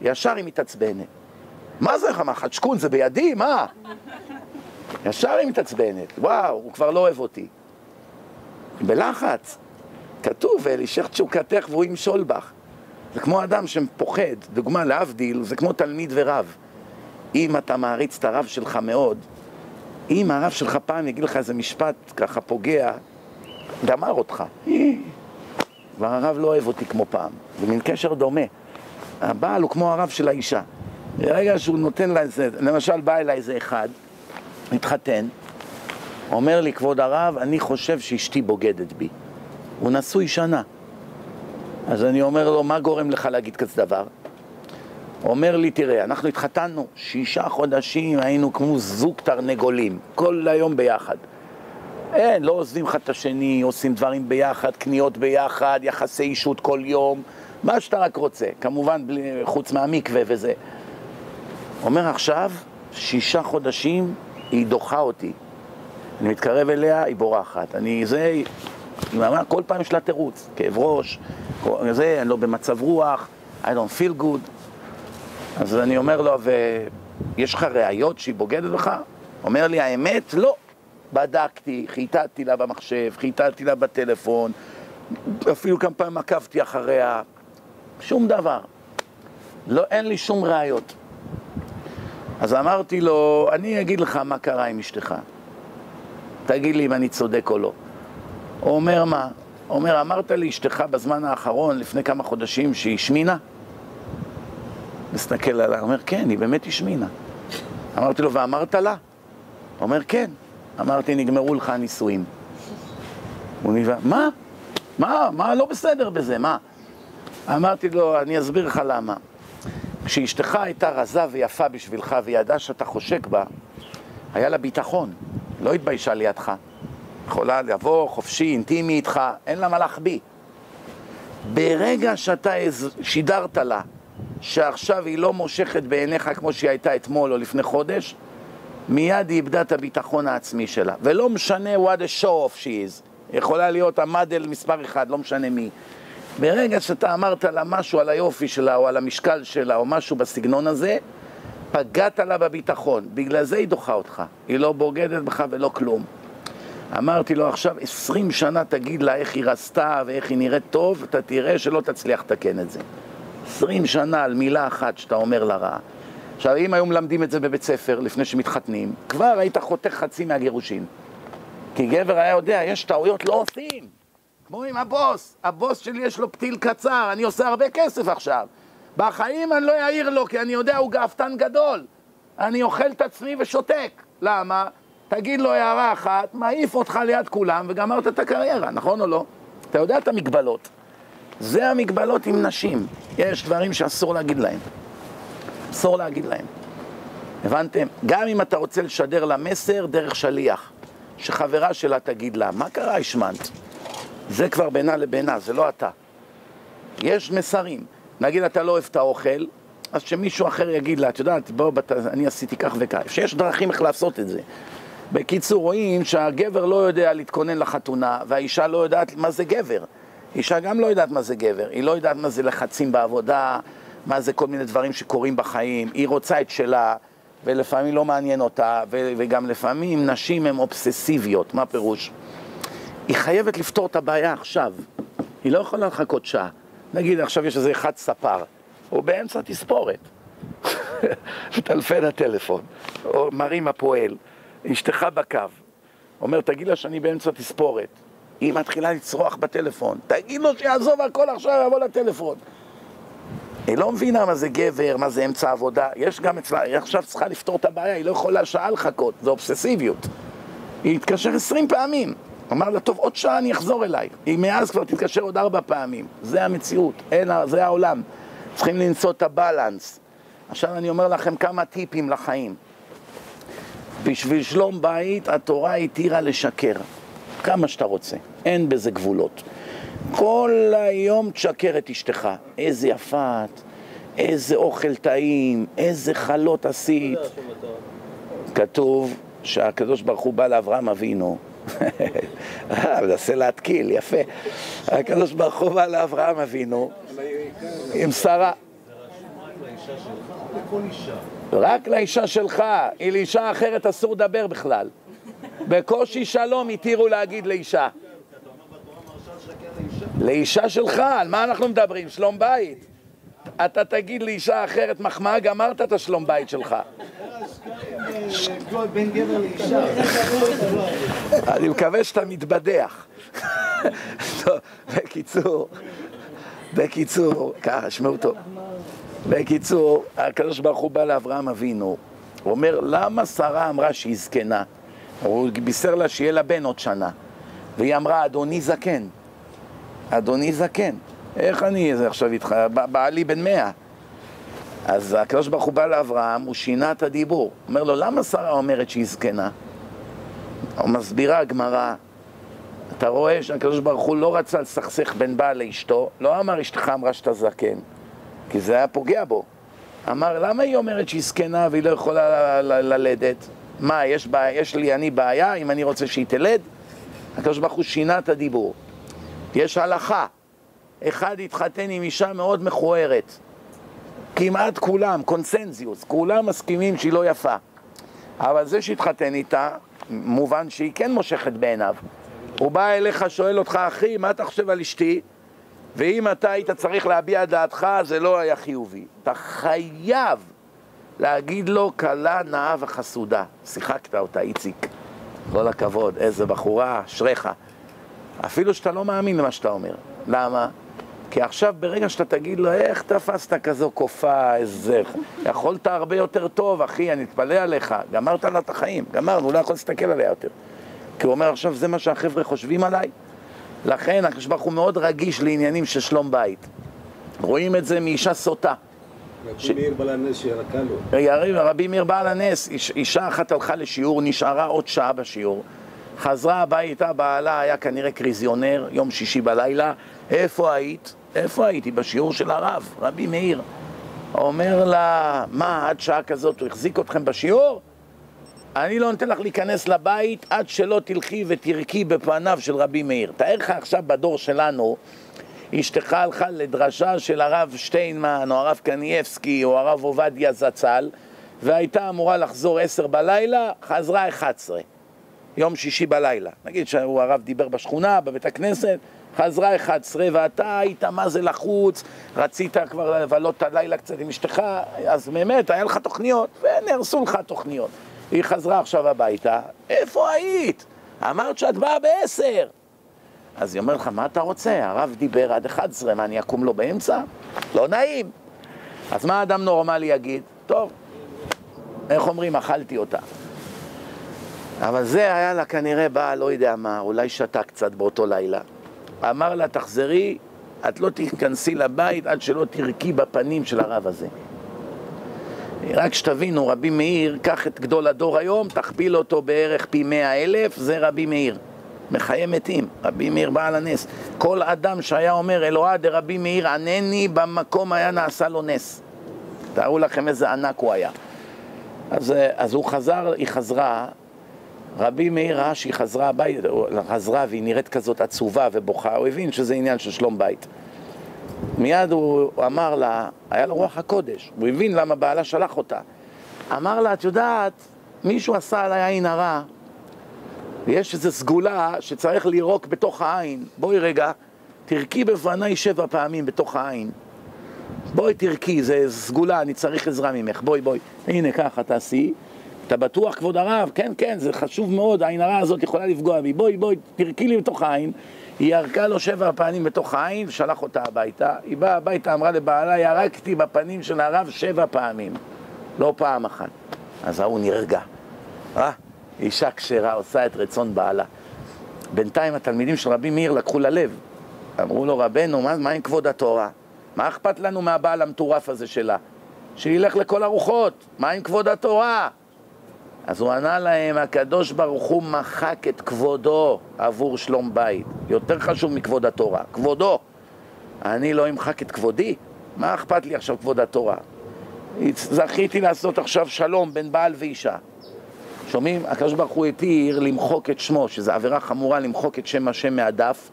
ישר היא מתעצבנת. מה זה לך, מה חדשקון זה בידי? מה? ישר היא מתעצבנת. וואו, הוא כבר לא אוהב אותי. בלחץ. כתוב, ואלישך תשוקתך והוא ימשול בך. זה כמו אדם שפוחד, דוגמה להבדיל, זה כמו תלמיד ורב. אם אתה מעריץ את הרב שלך מאוד, אם הרב שלך פעם יגיד לך איזה משפט ככה פוגע, גמר אותך. כבר הרב לא אוהב אותי כמו פעם. זה מין קשר דומה. הבעל הוא כמו הרב של האישה. ברגע שהוא נותן לה איזה, למשל בא אליי איזה אחד, מתחתן, אומר לי, כבוד הרב, אני חושב שאשתי בוגדת בי. הוא נשוי שנה. אז אני אומר לו, מה גורם לך להגיד כזה דבר? אומר לי, תראה, אנחנו התחתנו, שישה חודשים היינו כמו זוג תרנגולים, כל היום ביחד. אין, לא עוזבים אחד את השני, עושים דברים ביחד, קניות ביחד, יחסי אישות כל יום, מה שאתה רק רוצה, כמובן בלי, חוץ מהמקווה וזה. אומר עכשיו, שישה חודשים היא דוחה אותי. אני מתקרב אליה, היא בורחת. אני, זה, היא אמרה, כל פעם יש לה תירוץ, כאב ראש, זה, אני לא במצב רוח, I don't feel good. אז אני אומר לו, ויש לך ראיות שהיא בוגדת בך? אומר לי, האמת, לא. בדקתי, חיטטתי לה במחשב, חיטטתי לה בטלפון, אפילו כמה פעמים עקבתי אחריה, שום דבר. לא, אין לי שום ראיות. אז אמרתי לו, אני אגיד לך מה קרה עם אשתך. תגיד לי אם אני צודק או לא. הוא אומר מה? הוא אומר, אמרת לאשתך בזמן האחרון, לפני כמה חודשים, שהיא השמינה? מסתכל עליי, אומר, כן, היא באמת השמינה. אמרתי לו, ואמרת לה? הוא אומר, כן. אמרתי, נגמרו לך הנישואים. הוא נבהל, מה? מה? מה לא בסדר בזה? מה? אמרתי לו, אני אסביר לך למה. כשאשתך הייתה רזה ויפה בשבילך והיא ידעה שאתה חושק בה, היה לה ביטחון, לא התביישה לידך. יכולה לבוא חופשי, אינטימי איתך, אין לה מה להחביא. ברגע שאתה שידרת לה שעכשיו היא לא מושכת בעיניך כמו שהיא הייתה אתמול או לפני חודש, מיד היא איבדה את הביטחון העצמי שלה. ולא משנה what a show off she is. יכולה להיות המדל מספר אחד, לא משנה מי. ברגע שאתה אמרת לה משהו על היופי שלה, או על המשקל שלה, או משהו בסגנון הזה, פגעת לה בביטחון. בגלל זה היא דוחה אותך. היא לא בוגדת בך ולא כלום. אמרתי לו עכשיו, עשרים שנה תגיד לה איך היא רצתה ואיך היא נראית טוב, אתה תראה שלא תצליח לתקן את זה. עשרים שנה על מילה אחת שאתה אומר לה רעה. עכשיו, אם היו מלמדים את זה בבית ספר לפני שמתחתנים, כבר היית חותך חצי מהגירושין. כי גבר היה יודע, יש טעויות, לא עושים. כמו עם הבוס, הבוס שלי יש לו פתיל קצר, אני עושה הרבה כסף עכשיו. בחיים אני לא אעיר לו, כי אני יודע, הוא גאוותן גדול. אני אוכל את עצמי ושותק. למה? תגיד לו הערה אחת, מעיף אותך ליד כולם וגמרת את הקריירה, נכון או לא? אתה יודע את המגבלות. זה המגבלות עם נשים. יש דברים שאסור להגיד להם. אסור להגיד להם. הבנתם? גם אם אתה רוצה לשדר לה מסר דרך שליח, שחברה שלה תגיד לה, מה קרה השמנת? זה כבר בינה לבינה, זה לא אתה. יש מסרים. נגיד אתה לא אוהב את האוכל, אז שמישהו אחר יגיד לה, את יודעת, בוא, בת... אני עשיתי כך וכך. שיש דרכים איך לעשות את זה. בקיצור, רואים שהגבר לא יודע להתכונן לחתונה, והאישה לא יודעת מה זה גבר. אישה גם לא יודעת מה זה גבר, היא לא יודעת מה זה לחצים בעבודה, מה זה כל מיני דברים שקורים בחיים, היא רוצה את שלה, ולפעמים לא מעניין אותה, וגם לפעמים נשים הן אובססיביות, מה פירוש? היא חייבת לפתור את הבעיה עכשיו, היא לא יכולה לחכות שעה. נגיד עכשיו יש איזה אחד ספר, הוא באמצע תספורת, מטלפן הטלפון, או מרים הפועל, אשתך בקו, אומר תגיד לה שאני באמצע תספורת, היא מתחילה לצרוח בטלפון, תגיד לו שיעזוב הכל עכשיו, יבוא לטלפון. היא לא מבינה מה זה גבר, מה זה אמצע עבודה, יש גם אצלה, היא עכשיו צריכה לפתור את הבעיה, היא לא יכולה שעה לחכות, זה אובססיביות. היא התקשר עשרים פעמים, אמר לה, טוב, עוד שעה אני אחזור אליי. היא מאז כבר תתקשר עוד ארבע פעמים. זה המציאות, אין, זה העולם. צריכים למצוא את הבלנס. עכשיו אני אומר לכם כמה טיפים לחיים. בשביל שלום בית, התורה התירה לשקר. כמה שאתה רוצה, אין בזה גבולות. כל היום תשקר את אשתך. איזה יפה את, איזה אוכל טעים, איזה חלות עשית. כתוב שהקדוש ברוך הוא בא לאברהם אבינו. אה, מנסה להתקיל, יפה. הקדוש ברוך הוא בא לאברהם אבינו עם שרה. רק לאישה שלך, היא לאישה אחרת אסור לדבר בכלל. בקושי שלום התירו להגיד לאישה. לאישה שלך, על מה אנחנו מדברים? שלום בית. אתה תגיד לאישה אחרת מחמאה, גמרת את השלום בית שלך. אני מקווה שאתה מתבדח. בקיצור, בקיצור, ככה, שמעו טוב. בקיצור, הקדוש ברוך הוא בא לאברהם אבינו, הוא אומר, למה שרה אמרה שהיא זקנה? הוא בישר לה שיהיה לה בן עוד שנה. והיא אמרה, אדוני זקן. אדוני זקן. איך אני עכשיו איתך? בעלי בן מאה. אז הקדוש ברוך הוא בא לאברהם, הוא שינה את הדיבור. אומר לו, למה שרה אומרת שהיא זקנה? מסבירה הגמרא, אתה רואה שהקדוש ברוך הוא לא רצה לסכסך בין בעל לאשתו, לא אמר אשתך אמרה שאתה זקן, כי זה היה פוגע בו. אמר, למה היא אומרת שהיא זקנה והיא לא יכולה ללדת? מה, יש, בעיה, יש לי אני בעיה אם אני רוצה שהיא תלד? הקדוש ברוך הוא שינה את הדיבור. יש הלכה, אחד התחתן עם אישה מאוד מכוערת, כמעט כולם, קונסנזיוס, כולם מסכימים שהיא לא יפה. אבל זה שהתחתן איתה, מובן שהיא כן מושכת בעיניו. הוא בא אליך, שואל אותך, אחי, מה אתה חושב על אשתי? ואם אתה היית צריך להביע דעתך, זה לא היה חיובי. אתה חייב להגיד לו, כלה נאה וחסודה. שיחקת אותה, איציק. כל הכבוד, איזה בחורה, אשריך. אפילו שאתה לא מאמין למה שאתה אומר. למה? כי עכשיו ברגע שאתה תגיד לו, איך תפסת כזו קופה, איזה... יכולת הרבה יותר טוב, אחי, אני אתפלא עליך. גמרת לה את החיים, גמרנו, הוא לא יכול להסתכל עליה יותר. כי הוא אומר, עכשיו זה מה שהחבר'ה חושבים עליי? לכן הקדוש ברוך הוא מאוד רגיש לעניינים של שלום בית. רואים את זה מאישה סוטה. רבי מאיר בעל הנס שירקה לו. רבי מאיר בעל הנס, אישה אחת הלכה לשיעור, נשארה עוד שעה בשיעור. חזרה הביתה, בעלה היה כנראה קריזיונר, יום שישי בלילה. איפה היית? איפה הייתי? בשיעור של הרב, רבי מאיר. אומר לה, מה, עד שעה כזאת הוא החזיק אתכם בשיעור? אני לא נותן לך להיכנס לבית עד שלא תלכי ותרקי בפניו של רבי מאיר. תאר לך עכשיו בדור שלנו, אשתך הלכה לדרשה של הרב שטיינמן, או הרב קנייבסקי, או הרב עובדיה זצ"ל, והייתה אמורה לחזור עשר בלילה, חזרה אחד עשרה. יום שישי בלילה. נגיד שהרב דיבר בשכונה, בבית הכנסת, חזרה 11, ואתה היית מה זה לחוץ, רצית כבר לבלות את הלילה קצת עם אשתך, אז באמת, היה לך תוכניות, ונהרסו לך תוכניות. היא חזרה עכשיו הביתה, איפה היית? אמרת שאת באה בעשר. אז היא אומרת לך, מה אתה רוצה? הרב דיבר עד 11, מה, אני אקום לו באמצע? לא נעים. אז מה אדם נורמלי יגיד? טוב, איך אומרים, אכלתי אותה. אבל זה היה לה כנראה בא, לא יודע מה, אולי שתה קצת באותו לילה. אמר לה, תחזרי, את לא תיכנסי לבית עד שלא תרקי בפנים של הרב הזה. רק שתבינו, רבי מאיר, קח את גדול הדור היום, תכפיל אותו בערך פי מאה אלף, זה רבי מאיר. מחיי מתים, רבי מאיר בעל הנס. כל אדם שהיה אומר, אלוהה דרבי מאיר ענני, במקום היה נעשה לו נס. תארו לכם איזה ענק הוא היה. אז, אז הוא חזר, היא חזרה, רבי מאיר ראה שהיא חזרה הביתה, חזרה והיא נראית כזאת עצובה ובוכה, הוא הבין שזה עניין של שלום בית. מיד הוא אמר לה, היה לו רוח הקודש, הוא הבין למה בעלה שלח אותה. אמר לה, את יודעת, מישהו עשה עליי עין הרע, ויש איזו סגולה שצריך לירוק בתוך העין. בואי רגע, תרקי בפניי שבע פעמים בתוך העין. בואי תרקי, זה סגולה, אני צריך עזרה ממך, בואי בואי. הנה ככה תעשי. אתה בטוח, כבוד הרב? כן, כן, זה חשוב מאוד, העין הרע הזאת יכולה לפגוע בי. בואי, בואי, תרקי לי בתוך העין. היא ירקה לו שבע פעמים בתוך העין ושלח אותה הביתה. היא באה הביתה, אמרה לבעלה, ירקתי בפנים של הרב שבע פעמים, לא פעם אחת. אז ההוא נרגע. אה, אישה כשרה עושה את רצון בעלה. בינתיים התלמידים של רבי מאיר לקחו ללב. אמרו לו, רבנו, מה, מה עם כבוד התורה? מה אכפת לנו מהבעל המטורף הזה שלה? שילך לכל הרוחות, מה עם כבוד התורה? אז הוא ענה להם, הקדוש ברוך הוא מחק את כבודו עבור שלום בית. יותר חשוב מכבוד התורה, כבודו. אני לא אמחק את כבודי? מה אכפת לי עכשיו כבוד התורה? זכיתי לעשות עכשיו שלום בין בעל ואישה. שומעים? הקדוש ברוך הוא התיר למחוק את שמו, שזו עבירה חמורה למחוק את שם השם מהדף,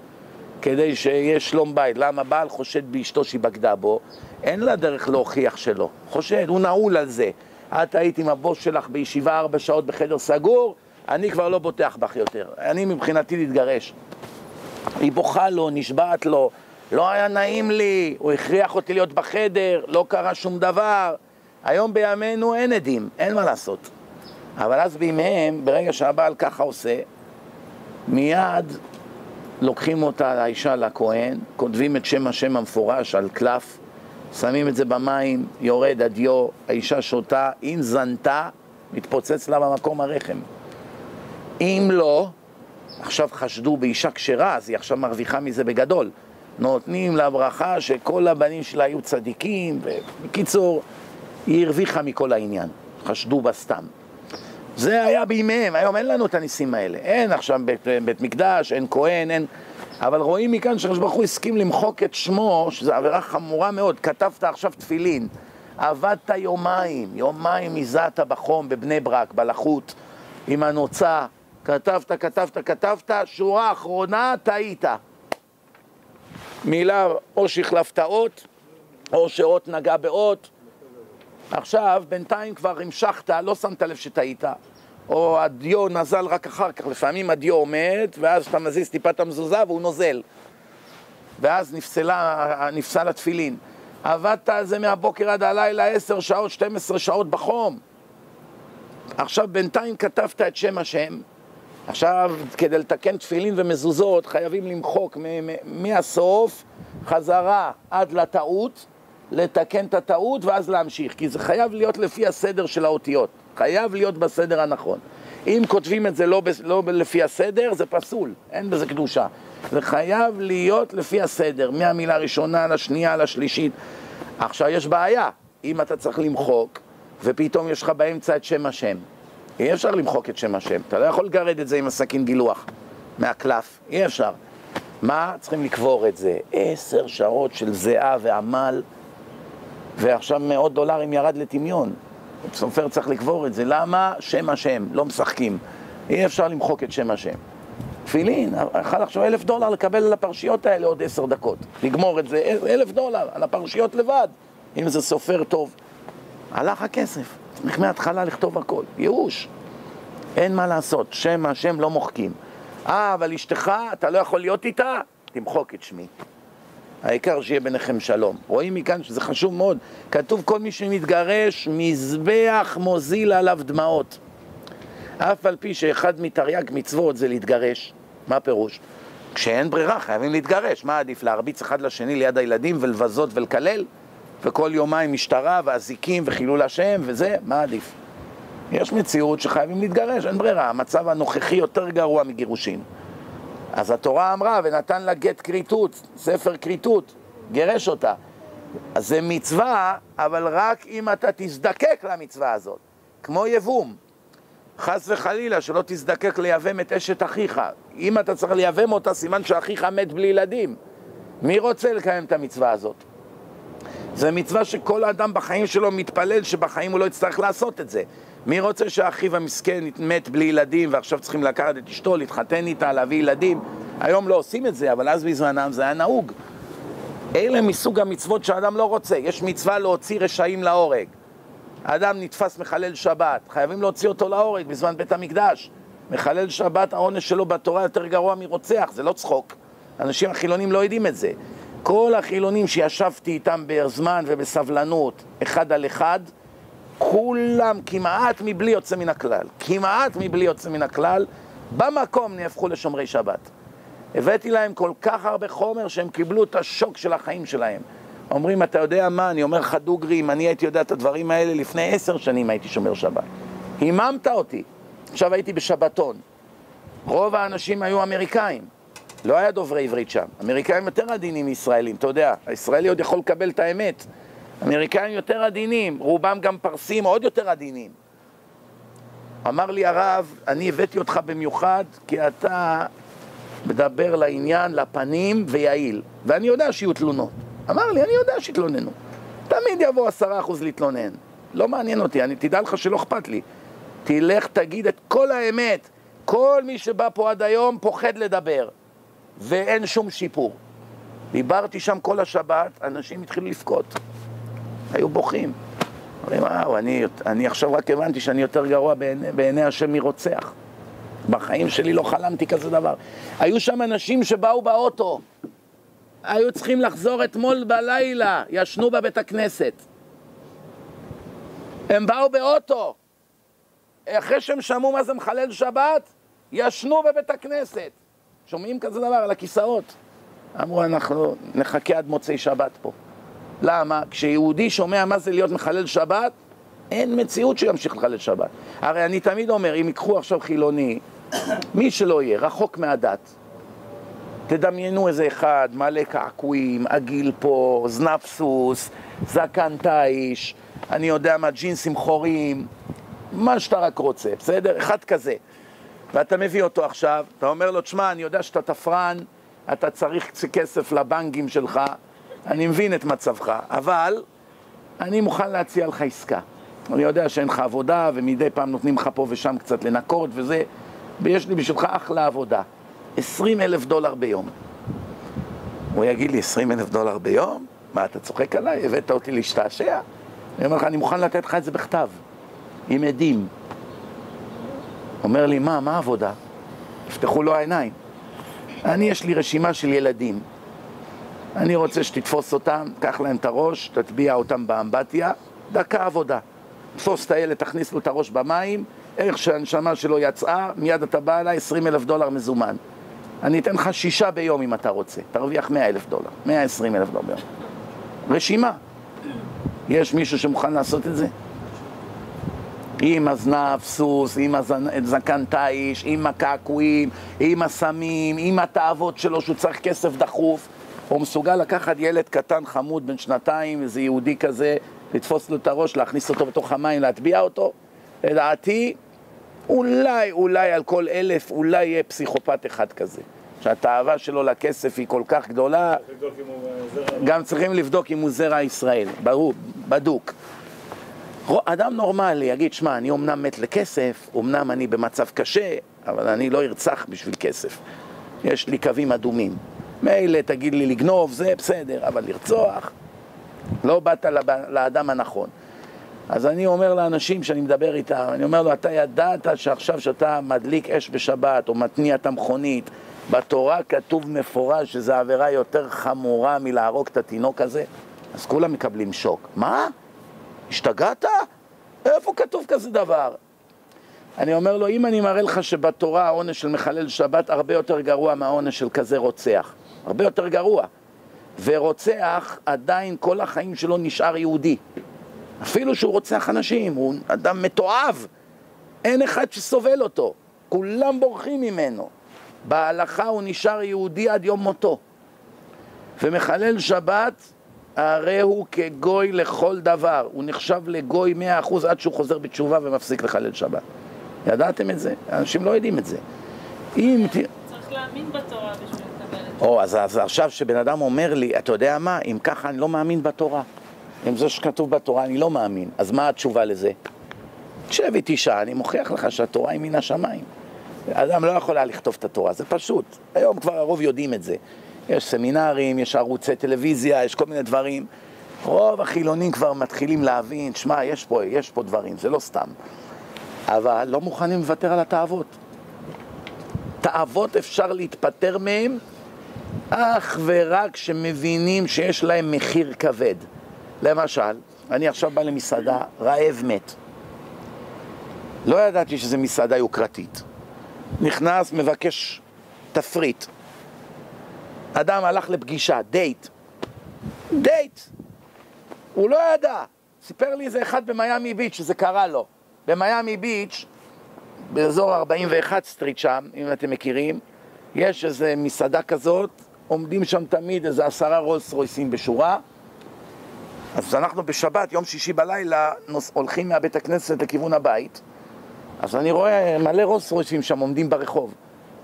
כדי שיהיה שלום בית. למה בעל חושד באשתו שהיא בגדה בו? אין לה דרך להוכיח שלא. חושד, הוא נעול על זה. את היית עם הבוס שלך בישיבה ארבע שעות בחדר סגור, אני כבר לא בוטח בך יותר. אני מבחינתי להתגרש. היא בוכה לו, נשבעת לו, לא היה נעים לי, הוא הכריח אותי להיות בחדר, לא קרה שום דבר. היום בימינו אין עדים, אין מה לעשות. אבל אז בימיהם, ברגע שהבעל ככה עושה, מיד לוקחים אותה, האישה לכהן, כותבים את שם השם המפורש על קלף, שמים את זה במים, יורד הדיו, האישה שותה, אם זנתה, מתפוצץ לה במקום הרחם. אם לא, עכשיו חשדו באישה כשרה, אז היא עכשיו מרוויחה מזה בגדול. נותנים לה ברכה שכל הבנים שלה היו צדיקים, ובקיצור, היא הרוויחה מכל העניין. חשדו בה סתם. זה היה בימיהם, היום אין לנו את הניסים האלה. אין עכשיו בית, בית מקדש, אין כהן, אין... אבל רואים מכאן שהקדוש ברוך הוא הסכים למחוק את שמו, שזו עבירה חמורה מאוד. כתבת עכשיו תפילין, עבדת יומיים, יומיים הזעת בחום בבני ברק, בלחות, עם הנוצה, כתבת, כתבת, כתבת, שורה אחרונה, טעית. מילה, או שהחלפת אות, או שאות נגע באות. עכשיו, בינתיים כבר המשכת, לא שמת לב שטעית. או הדיו נזל רק אחר כך, לפעמים הדיו עומד, ואז אתה מזיז טיפה את המזוזה והוא נוזל. ואז נפסלה, נפסל התפילין. עבדת על זה מהבוקר עד הלילה עשר שעות, 12 שעות בחום. עכשיו בינתיים כתבת את שם השם. עכשיו, כדי לתקן תפילין ומזוזות, חייבים למחוק מהסוף חזרה עד לטעות, לתקן את הטעות ואז להמשיך, כי זה חייב להיות לפי הסדר של האותיות. חייב להיות בסדר הנכון. אם כותבים את זה לא, ב, לא לפי הסדר, זה פסול, אין בזה קדושה. זה חייב להיות לפי הסדר, מהמילה הראשונה לשנייה לשלישית. עכשיו, יש בעיה, אם אתה צריך למחוק, ופתאום יש לך באמצע את שם השם. אי אפשר למחוק את שם השם, אתה לא יכול לגרד את זה עם הסכין גילוח מהקלף, אי אפשר. מה? צריכים לקבור את זה. עשר שעות של זיעה ועמל, ועכשיו מאות דולרים ירד לטמיון. סופר צריך לקבור את זה. למה? שם השם, לא משחקים. אי אפשר למחוק את שם השם. תפילין, יכול עכשיו אלף דולר לקבל על הפרשיות האלה עוד עשר דקות. לגמור את זה, אלף דולר על הפרשיות לבד, אם זה סופר טוב. הלך הכסף, צריך מההתחלה לכתוב הכל. ייאוש. אין מה לעשות, שם השם לא מוחקים. אה, אבל אשתך, אתה לא יכול להיות איתה? תמחוק את שמי. העיקר שיהיה ביניכם שלום. רואים מכאן שזה חשוב מאוד. כתוב כל מי שמתגרש, מזבח מוזיל עליו דמעות. אף על פי שאחד מתרי"ג מצוות זה להתגרש. מה הפירוש? כשאין ברירה חייבים להתגרש. מה עדיף, להרביץ אחד לשני ליד הילדים ולבזות ולקלל? וכל יומיים משטרה ואזיקים וחילול השם וזה? מה עדיף? יש מציאות שחייבים להתגרש, אין ברירה. המצב הנוכחי יותר גרוע מגירושין. אז התורה אמרה, ונתן לה גט כריתות, ספר כריתות, גירש אותה. אז זה מצווה, אבל רק אם אתה תזדקק למצווה הזאת. כמו יבום. חס וחלילה, שלא תזדקק לייבם את אשת אחיך. אם אתה צריך לייבם אותה, סימן שאחיך מת בלי ילדים. מי רוצה לקיים את המצווה הזאת? זה מצווה שכל אדם בחיים שלו מתפלל שבחיים הוא לא יצטרך לעשות את זה. מי רוצה שאחיו המסכן מת בלי ילדים ועכשיו צריכים לקחת את אשתו, להתחתן איתה, להביא ילדים? היום לא עושים את זה, אבל אז בזמנם זה היה נהוג. אלה מסוג המצוות שאדם לא רוצה. יש מצווה להוציא רשעים להורג. האדם נתפס מחלל שבת, חייבים להוציא אותו להורג בזמן בית המקדש. מחלל שבת, העונש שלו בתורה יותר גרוע מרוצח, זה לא צחוק. אנשים החילונים לא יודעים את זה. כל החילונים שישבתי איתם בזמן ובסבלנות, אחד על אחד, כולם כמעט מבלי יוצא מן הכלל, כמעט מבלי יוצא מן הכלל, במקום נהפכו לשומרי שבת. הבאתי להם כל כך הרבה חומר שהם קיבלו את השוק של החיים שלהם. אומרים, אתה יודע מה, אני אומר לך דוגרי, אם אני הייתי יודע את הדברים האלה לפני עשר שנים הייתי שומר שבת. היממת אותי. עכשיו הייתי בשבתון. רוב האנשים היו אמריקאים. לא היה דוברי עברית שם. אמריקאים יותר עדינים מישראלים, אתה יודע. הישראלי עוד יכול לקבל את האמת. אמריקאים יותר עדינים, רובם גם פרסים עוד יותר עדינים. אמר לי הרב, אני הבאתי אותך במיוחד כי אתה מדבר לעניין, לפנים ויעיל. ואני יודע שיהיו תלונות. אמר לי, אני יודע שיתלוננו. תמיד יבוא עשרה אחוז להתלונן. לא מעניין אותי, אני, תדע לך שלא אכפת לי. תלך, תגיד את כל האמת. כל מי שבא פה עד היום פוחד לדבר, ואין שום שיפור. דיברתי שם כל השבת, אנשים התחילו לבכות. היו בוכים. אומרים, וואו, אני, אני עכשיו רק הבנתי שאני יותר גרוע בעיני, בעיני השם מרוצח. בחיים שלי לא חלמתי כזה דבר. היו שם אנשים שבאו באוטו, היו צריכים לחזור אתמול בלילה, ישנו בבית הכנסת. הם באו באוטו. אחרי שהם שמעו מה זה מחלל שבת, ישנו בבית הכנסת. שומעים כזה דבר על הכיסאות. אמרו, אנחנו נחכה עד מוצאי שבת פה. למה? כשיהודי שומע מה זה להיות מחלל שבת, אין מציאות שימשיך לחלל שבת. הרי אני תמיד אומר, אם ייקחו עכשיו חילוני, מי שלא יהיה, רחוק מהדת, תדמיינו איזה אחד, מלא קעקועים, עגיל פה, זנב סוס, זקן תיש, אני יודע מה, ג'ינסים חורים, מה שאתה רק רוצה, בסדר? אחד כזה. ואתה מביא אותו עכשיו, אתה אומר לו, תשמע, אני יודע שאתה תפרן, אתה צריך כסף לבנקים שלך, אני מבין את מצבך, אבל אני מוכן להציע לך עסקה. אני יודע שאין לך עבודה, ומדי פעם נותנים לך פה ושם קצת לנקות וזה, ויש לי בשבילך אחלה עבודה. 20 אלף דולר ביום. הוא יגיד לי, 20 אלף דולר ביום? מה, אתה צוחק עליי? הבאת אותי להשתעשע? אני אומר לך, אני מוכן לתת לך את זה בכתב, עם עדים. אומר לי, מה, מה העבודה? יפתחו לו העיניים. אני, יש לי רשימה של ילדים. אני רוצה שתתפוס אותם, קח להם את הראש, תטביע אותם באמבטיה, דקה עבודה. תפוס את הילד, תכניס לו את הראש במים, איך שהנשמה שלו יצאה, מיד אתה בא אליי, 20 אלף דולר מזומן. אני אתן לך שישה ביום אם אתה רוצה, תרוויח 100 אלף דולר, 120 אלף דולר ביום. רשימה. יש מישהו שמוכן לעשות את זה? עם הזנב סוס, עם הזקן תיש, עם הקעקועים, עם הסמים, עם התאוות שלו שהוא צריך כסף דחוף. הוא מסוגל לקחת ילד קטן חמוד בן שנתיים, איזה יהודי כזה, לתפוס לו את הראש, להכניס אותו בתוך המים, להטביע אותו? לדעתי, אולי, אולי על כל אלף, אולי יהיה פסיכופת אחד כזה. שהתאווה שלו לכסף היא כל כך גדולה, גם צריכים לבדוק אם הוא זרע ישראל, ברור, בדוק. אדם נורמלי יגיד, שמע, אני אומנם מת לכסף, אומנם אני במצב קשה, אבל אני לא ארצח בשביל כסף. יש לי קווים אדומים. מילא תגיד לי לגנוב, זה בסדר, אבל לרצוח, לא באת לאדם הנכון. אז אני אומר לאנשים שאני מדבר איתם, אני אומר לו, אתה ידעת שעכשיו שאתה מדליק אש בשבת או מתניע את המכונית, בתורה כתוב מפורש שזו עבירה יותר חמורה מלהרוג את התינוק הזה? אז כולם מקבלים שוק. מה? השתגעת? איפה כתוב כזה דבר? אני אומר לו, אם אני מראה לך שבתורה העונש של מחלל שבת הרבה יותר גרוע מהעונש של כזה רוצח, הרבה יותר גרוע. ורוצח עדיין כל החיים שלו נשאר יהודי. אפילו שהוא רוצח אנשים, הוא אדם מתועב. אין אחד שסובל אותו, כולם בורחים ממנו. בהלכה הוא נשאר יהודי עד יום מותו. ומחלל שבת, הרי הוא כגוי לכל דבר. הוא נחשב לגוי מאה אחוז עד שהוא חוזר בתשובה ומפסיק לחלל שבת. ידעתם את זה? אנשים לא יודעים את זה. אם... צריך להאמין בתורה בשביל לקבל את זה. או, אז, אז עכשיו שבן אדם אומר לי, אתה יודע מה, אם ככה אני לא מאמין בתורה. אם זה שכתוב בתורה אני לא מאמין, אז מה התשובה לזה? תשב איתי שעה, אני מוכיח לך שהתורה היא מן השמיים. אדם לא יכול היה לכתוב את התורה, זה פשוט. היום כבר הרוב יודעים את זה. יש סמינרים, יש ערוצי טלוויזיה, יש כל מיני דברים. רוב החילונים כבר מתחילים להבין, שמע, יש יש פה דברים, זה לא סתם. אבל לא מוכנים לוותר על התאוות. תאוות אפשר להתפטר מהם אך ורק כשמבינים שיש להם מחיר כבד. למשל, אני עכשיו בא למסעדה, רעב מת. לא ידעתי שזו מסעדה יוקרתית. נכנס, מבקש תפריט. אדם הלך לפגישה, דייט. דייט. הוא לא ידע. סיפר לי איזה אחד במיאמי ביץ' שזה קרה לו. במיאמי ביץ', באזור 41 street שם, אם אתם מכירים, יש איזה מסעדה כזאת, עומדים שם תמיד איזה עשרה רולס רויסים בשורה. אז אנחנו בשבת, יום שישי בלילה, נוס, הולכים מהבית הכנסת לכיוון הבית, אז אני רואה מלא רולס רויסים שם עומדים ברחוב.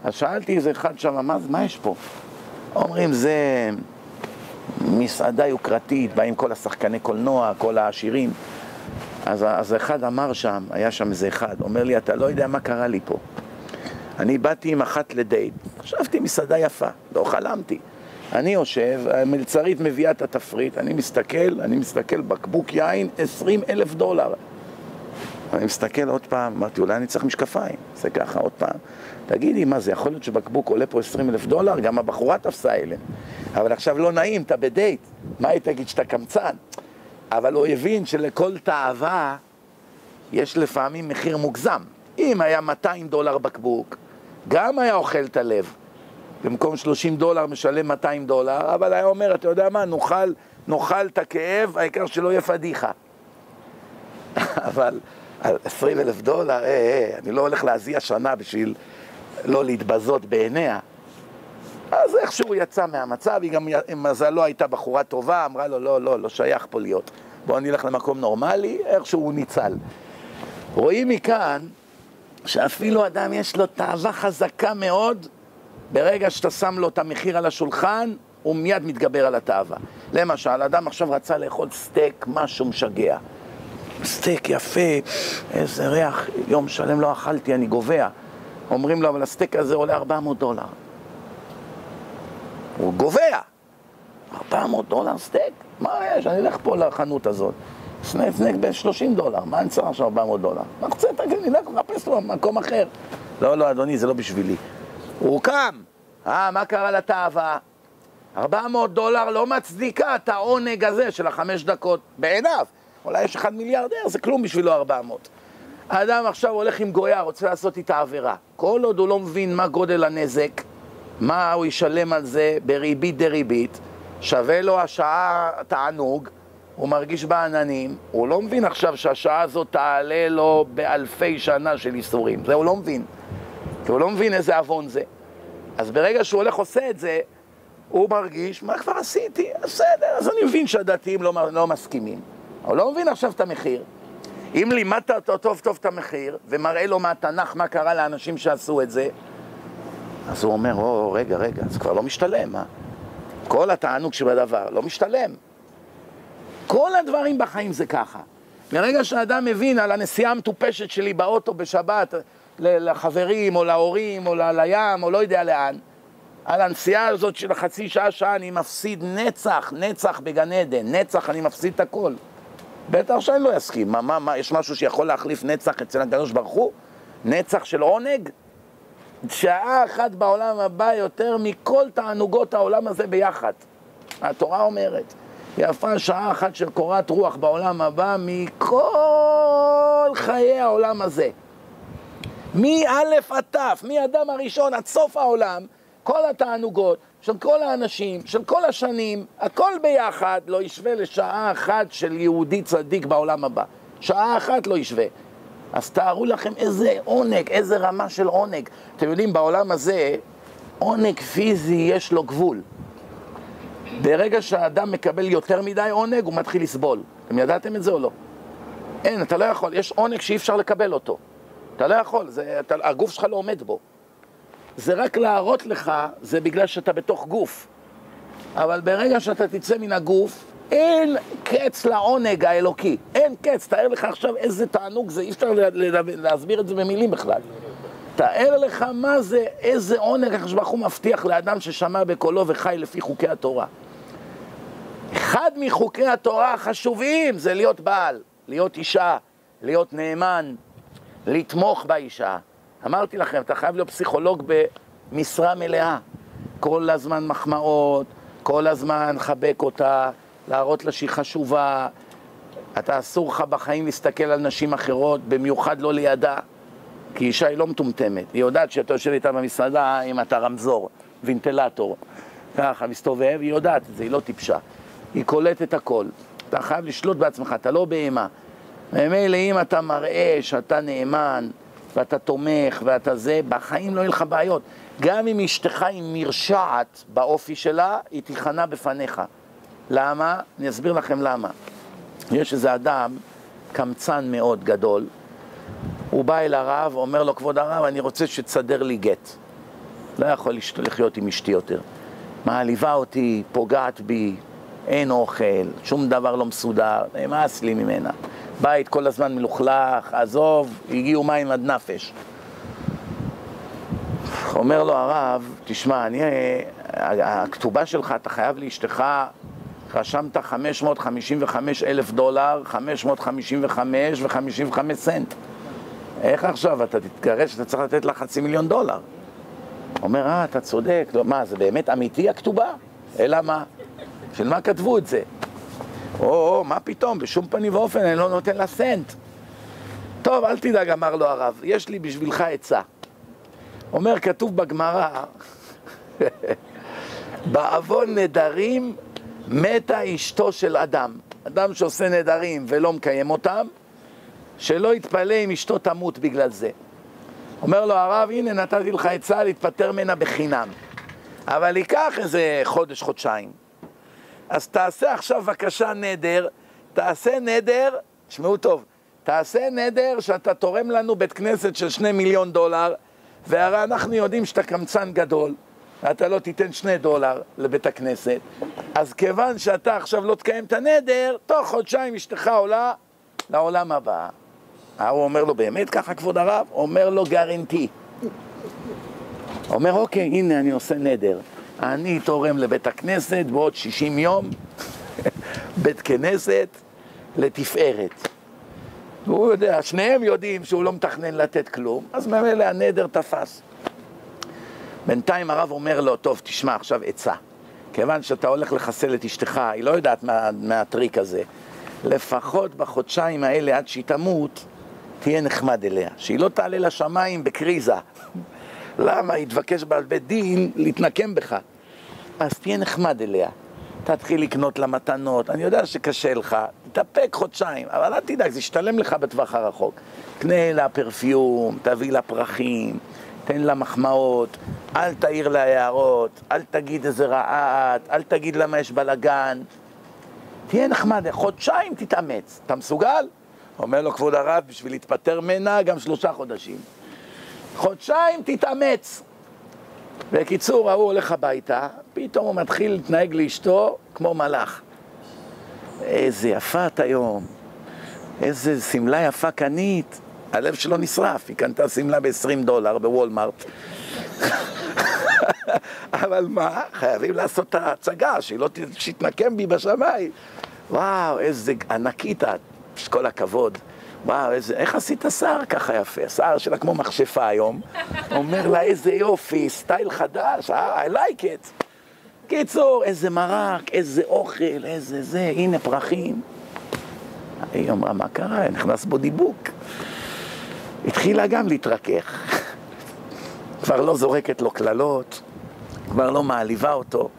אז שאלתי איזה אחד שם, מה, מה יש פה? אומרים, זה מסעדה יוקרתית, באים כל השחקני קולנוע, כל העשירים. אז, אז אחד אמר שם, היה שם איזה אחד, אומר לי, אתה לא יודע מה קרה לי פה. אני באתי עם אחת לדייט, חשבתי מסעדה יפה, לא חלמתי. אני יושב, המלצרית מביאה את התפריט, אני מסתכל, אני מסתכל, בקבוק יין, עשרים אלף דולר. אני מסתכל עוד פעם, אמרתי, אולי אני צריך משקפיים. זה ככה עוד פעם. תגידי, מה זה, יכול להיות שבקבוק עולה פה עשרים אלף דולר? גם הבחורה תפסה אליהם. אבל עכשיו לא נעים, אתה בדייט. מה היא תגיד שאתה קמצן? אבל הוא הבין שלכל תאווה יש לפעמים מחיר מוגזם. אם היה 200 דולר בקבוק, גם היה אוכל את הלב. במקום 30 דולר משלם 200 דולר, אבל היה אומר, אתה יודע מה, נאכל, את הכאב, העיקר שלא יהיה פדיחה. אבל 20 אלף דולר, אה, אה, אני לא הולך להזיע שנה בשביל לא להתבזות בעיניה. אז איכשהו יצא מהמצב, היא גם, מזלו הייתה בחורה טובה, אמרה לו, לא, לא, לא שייך פה להיות. בואו נלך למקום נורמלי, איכשהו הוא ניצל. רואים מכאן שאפילו אדם יש לו תאווה חזקה מאוד, ברגע שאתה שם לו את המחיר על השולחן, הוא מיד מתגבר על התאווה. למשל, אדם עכשיו רצה לאכול סטייק, משהו משגע. סטייק יפה, איזה ריח, יום שלם לא אכלתי, אני גווע. אומרים לו, אבל הסטייק הזה עולה 400 דולר. הוא גווע. 400 דולר סטייק? מה יש? אני אלך פה לחנות הזאת. snack, snack ב-30 דולר, מה אני צריך עכשיו 400 דולר? מה רוצה, תגיד, אני אלך לחפש לו במקום אחר. לא, לא, אדוני, זה לא בשבילי. הוא קם. אה, מה קרה לתאווה? 400 דולר לא מצדיקה את העונג הזה של החמש דקות בעיניו. אולי יש אחד מיליארדר, זה כלום בשבילו 400. האדם עכשיו הולך עם גויה, רוצה לעשות איתה עבירה. כל עוד הוא לא מבין מה גודל הנזק, מה הוא ישלם על זה בריבית דריבית, שווה לו השעה תענוג, הוא מרגיש בעננים, הוא לא מבין עכשיו שהשעה הזאת תעלה לו באלפי שנה של איסורים, זה הוא לא מבין, כי הוא לא מבין איזה עוון זה. אז ברגע שהוא הולך עושה את זה, הוא מרגיש, מה כבר עשיתי? בסדר, אז אני מבין שהדתיים לא, לא מסכימים. הוא לא מבין עכשיו את המחיר. אם לימדת אותו טוב טוב את המחיר, ומראה לו מהתנ"ך מה קרה לאנשים שעשו את זה, אז הוא אומר, או, רגע, רגע, זה כבר לא משתלם, מה? כל התענוג שבדבר לא משתלם. כל הדברים בחיים זה ככה. ברגע שאדם מבין על הנסיעה המטופשת שלי באוטו בשבת לחברים או להורים או לים או לא יודע לאן, על הנסיעה הזאת של החצי שעה, שעה אני מפסיד נצח, נצח בגן עדן, נצח אני מפסיד את הכל. בטח שאני לא אסכים. מה, מה, מה, יש משהו שיכול להחליף נצח אצל הקדוש ברוך הוא? נצח של עונג? שעה אחת בעולם הבא יותר מכל תענוגות העולם הזה ביחד. התורה אומרת, יפה שעה אחת של קורת רוח בעולם הבא מכל חיי העולם הזה. מא' עד ת', מאדם הראשון עד סוף העולם, כל התענוגות של כל האנשים, של כל השנים, הכל ביחד לא ישווה לשעה אחת של יהודי צדיק בעולם הבא. שעה אחת לא ישווה. אז תארו לכם איזה עונג, איזה רמה של עונג. אתם יודעים, בעולם הזה, עונג פיזי יש לו גבול. ברגע שהאדם מקבל יותר מדי עונג, הוא מתחיל לסבול. אתם ידעתם את זה או לא? אין, אתה לא יכול, יש עונג שאי אפשר לקבל אותו. אתה לא יכול, זה, אתה, הגוף שלך לא עומד בו. זה רק להראות לך, זה בגלל שאתה בתוך גוף. אבל ברגע שאתה תצא מן הגוף, אין קץ לעונג האלוקי. אין קץ. תאר לך עכשיו איזה תענוג זה, אי אפשר להסביר את זה במילים בכלל. תאר לך מה זה, איזה עונג הקדוש ברוך הוא מבטיח לאדם ששמע בקולו וחי לפי חוקי התורה. אחד מחוקי התורה החשובים זה להיות בעל, להיות אישה, להיות נאמן, לתמוך באישה. אמרתי לכם, אתה חייב להיות פסיכולוג במשרה מלאה. כל הזמן מחמאות, כל הזמן חבק אותה, להראות לה שהיא חשובה. אתה אסור לך בחיים להסתכל על נשים אחרות, במיוחד לא לידה, כי אישה היא לא מטומטמת. היא יודעת שאתה יושב איתה במסעדה אם אתה רמזור, וינטלטור. ככה, מסתובב, היא יודעת את זה, היא לא טיפשה. היא קולטת הכל. אתה חייב לשלוט בעצמך, אתה לא בהמה. ממילא אם אתה מראה שאתה נאמן, ואתה תומך, ואתה זה, בחיים לא יהיו לך בעיות. גם אם אשתך היא מרשעת באופי שלה, היא תיכנע בפניך. למה? אני אסביר לכם למה. יש איזה אדם, קמצן מאוד גדול, הוא בא אל הרב, אומר לו, כבוד הרב, אני רוצה שתסדר לי גט. לא יכול לחיות עם אשתי יותר. מעליבה אותי, פוגעת בי, אין אוכל, שום דבר לא מסודר, נמאס לי ממנה. בית כל הזמן מלוכלך, עזוב, הגיעו מים עד נפש. אומר לו הרב, תשמע, אני, הכתובה שלך, אתה חייב לאשתך, רשמת 555 אלף דולר, 555 ו-55 סנט. איך עכשיו אתה תתגרש, אתה צריך לתת לה חצי מיליון דולר? אומר, אה, אתה צודק, לא, מה, זה באמת אמיתי הכתובה? אלא מה? של מה כתבו את זה? או, מה פתאום, בשום פנים ואופן אני לא נותן לה סנט. טוב, אל תדאג, אמר לו הרב, יש לי בשבילך עצה. אומר, כתוב בגמרא, בעוון נדרים מתה אשתו של אדם. אדם שעושה נדרים ולא מקיים אותם, שלא יתפלא אם אשתו תמות בגלל זה. אומר לו הרב, הנה נתתי לך עצה להתפטר ממנה בחינם. אבל ייקח איזה חודש, חודשיים. אז תעשה עכשיו בבקשה נדר, תעשה נדר, תשמעו טוב, תעשה נדר שאתה תורם לנו בית כנסת של שני מיליון דולר, והרי אנחנו יודעים שאתה קמצן גדול, ואתה לא תיתן שני דולר לבית הכנסת, אז כיוון שאתה עכשיו לא תקיים את הנדר, תוך חודשיים אשתך עולה לעולם הבא. הוא אומר לו, באמת ככה כבוד הרב? אומר לו, גרנטי. אומר, אוקיי, הנה אני עושה נדר. אני תורם לבית הכנסת בעוד 60 יום, בית כנסת לתפארת. הוא יודע, שניהם יודעים שהוא לא מתכנן לתת כלום, אז ממילא הנדר תפס. בינתיים הרב אומר לו, טוב, תשמע עכשיו עצה. כיוון שאתה הולך לחסל את אשתך, היא לא יודעת מה, מהטריק הזה. לפחות בחודשיים האלה עד שהיא תמות, תהיה נחמד אליה. שהיא לא תעלה לשמיים בקריזה. למה? היא תבקש בעל בית דין להתנקם בך. אז תהיה נחמד אליה. תתחיל לקנות לה מתנות, אני יודע שקשה לך, תתאפק חודשיים, אבל אל תדאג, זה ישתלם לך בטווח הרחוק. קנה לה פרפיום, תביא לה פרחים, תן לה מחמאות, אל תעיר לה הערות, אל תגיד איזה רעת, אל תגיד למה יש בלאגן. תהיה נחמד, חודשיים תתאמץ. אתה מסוגל? אומר לו כבוד הרב, בשביל להתפטר ממנה גם שלושה חודשים. חודשיים תתאמץ. בקיצור, ההוא הולך הביתה, פתאום הוא מתחיל להתנהג לאשתו כמו מלאך. איזה יפה את היום. איזה שמלה יפה קנית. הלב שלו נשרף, היא קנתה שמלה ב-20 דולר בוולמארט. אבל מה, חייבים לעשות את ההצגה, שהיא לא תתנקם בי בשמיים. וואו, איזה ענקית את, כל הכבוד. וואו, איזה, איך עשית שיער ככה יפה? שיער שלה כמו מכשפה היום. אומר לה, איזה יופי, סטייל חדש, I like it. קיצור, איזה מרק, איזה אוכל, איזה זה, הנה פרחים. היא אמרה, מה קרה? נכנס בו דיבוק. התחילה גם להתרכך. כבר לא זורקת לו קללות, כבר לא מעליבה אותו.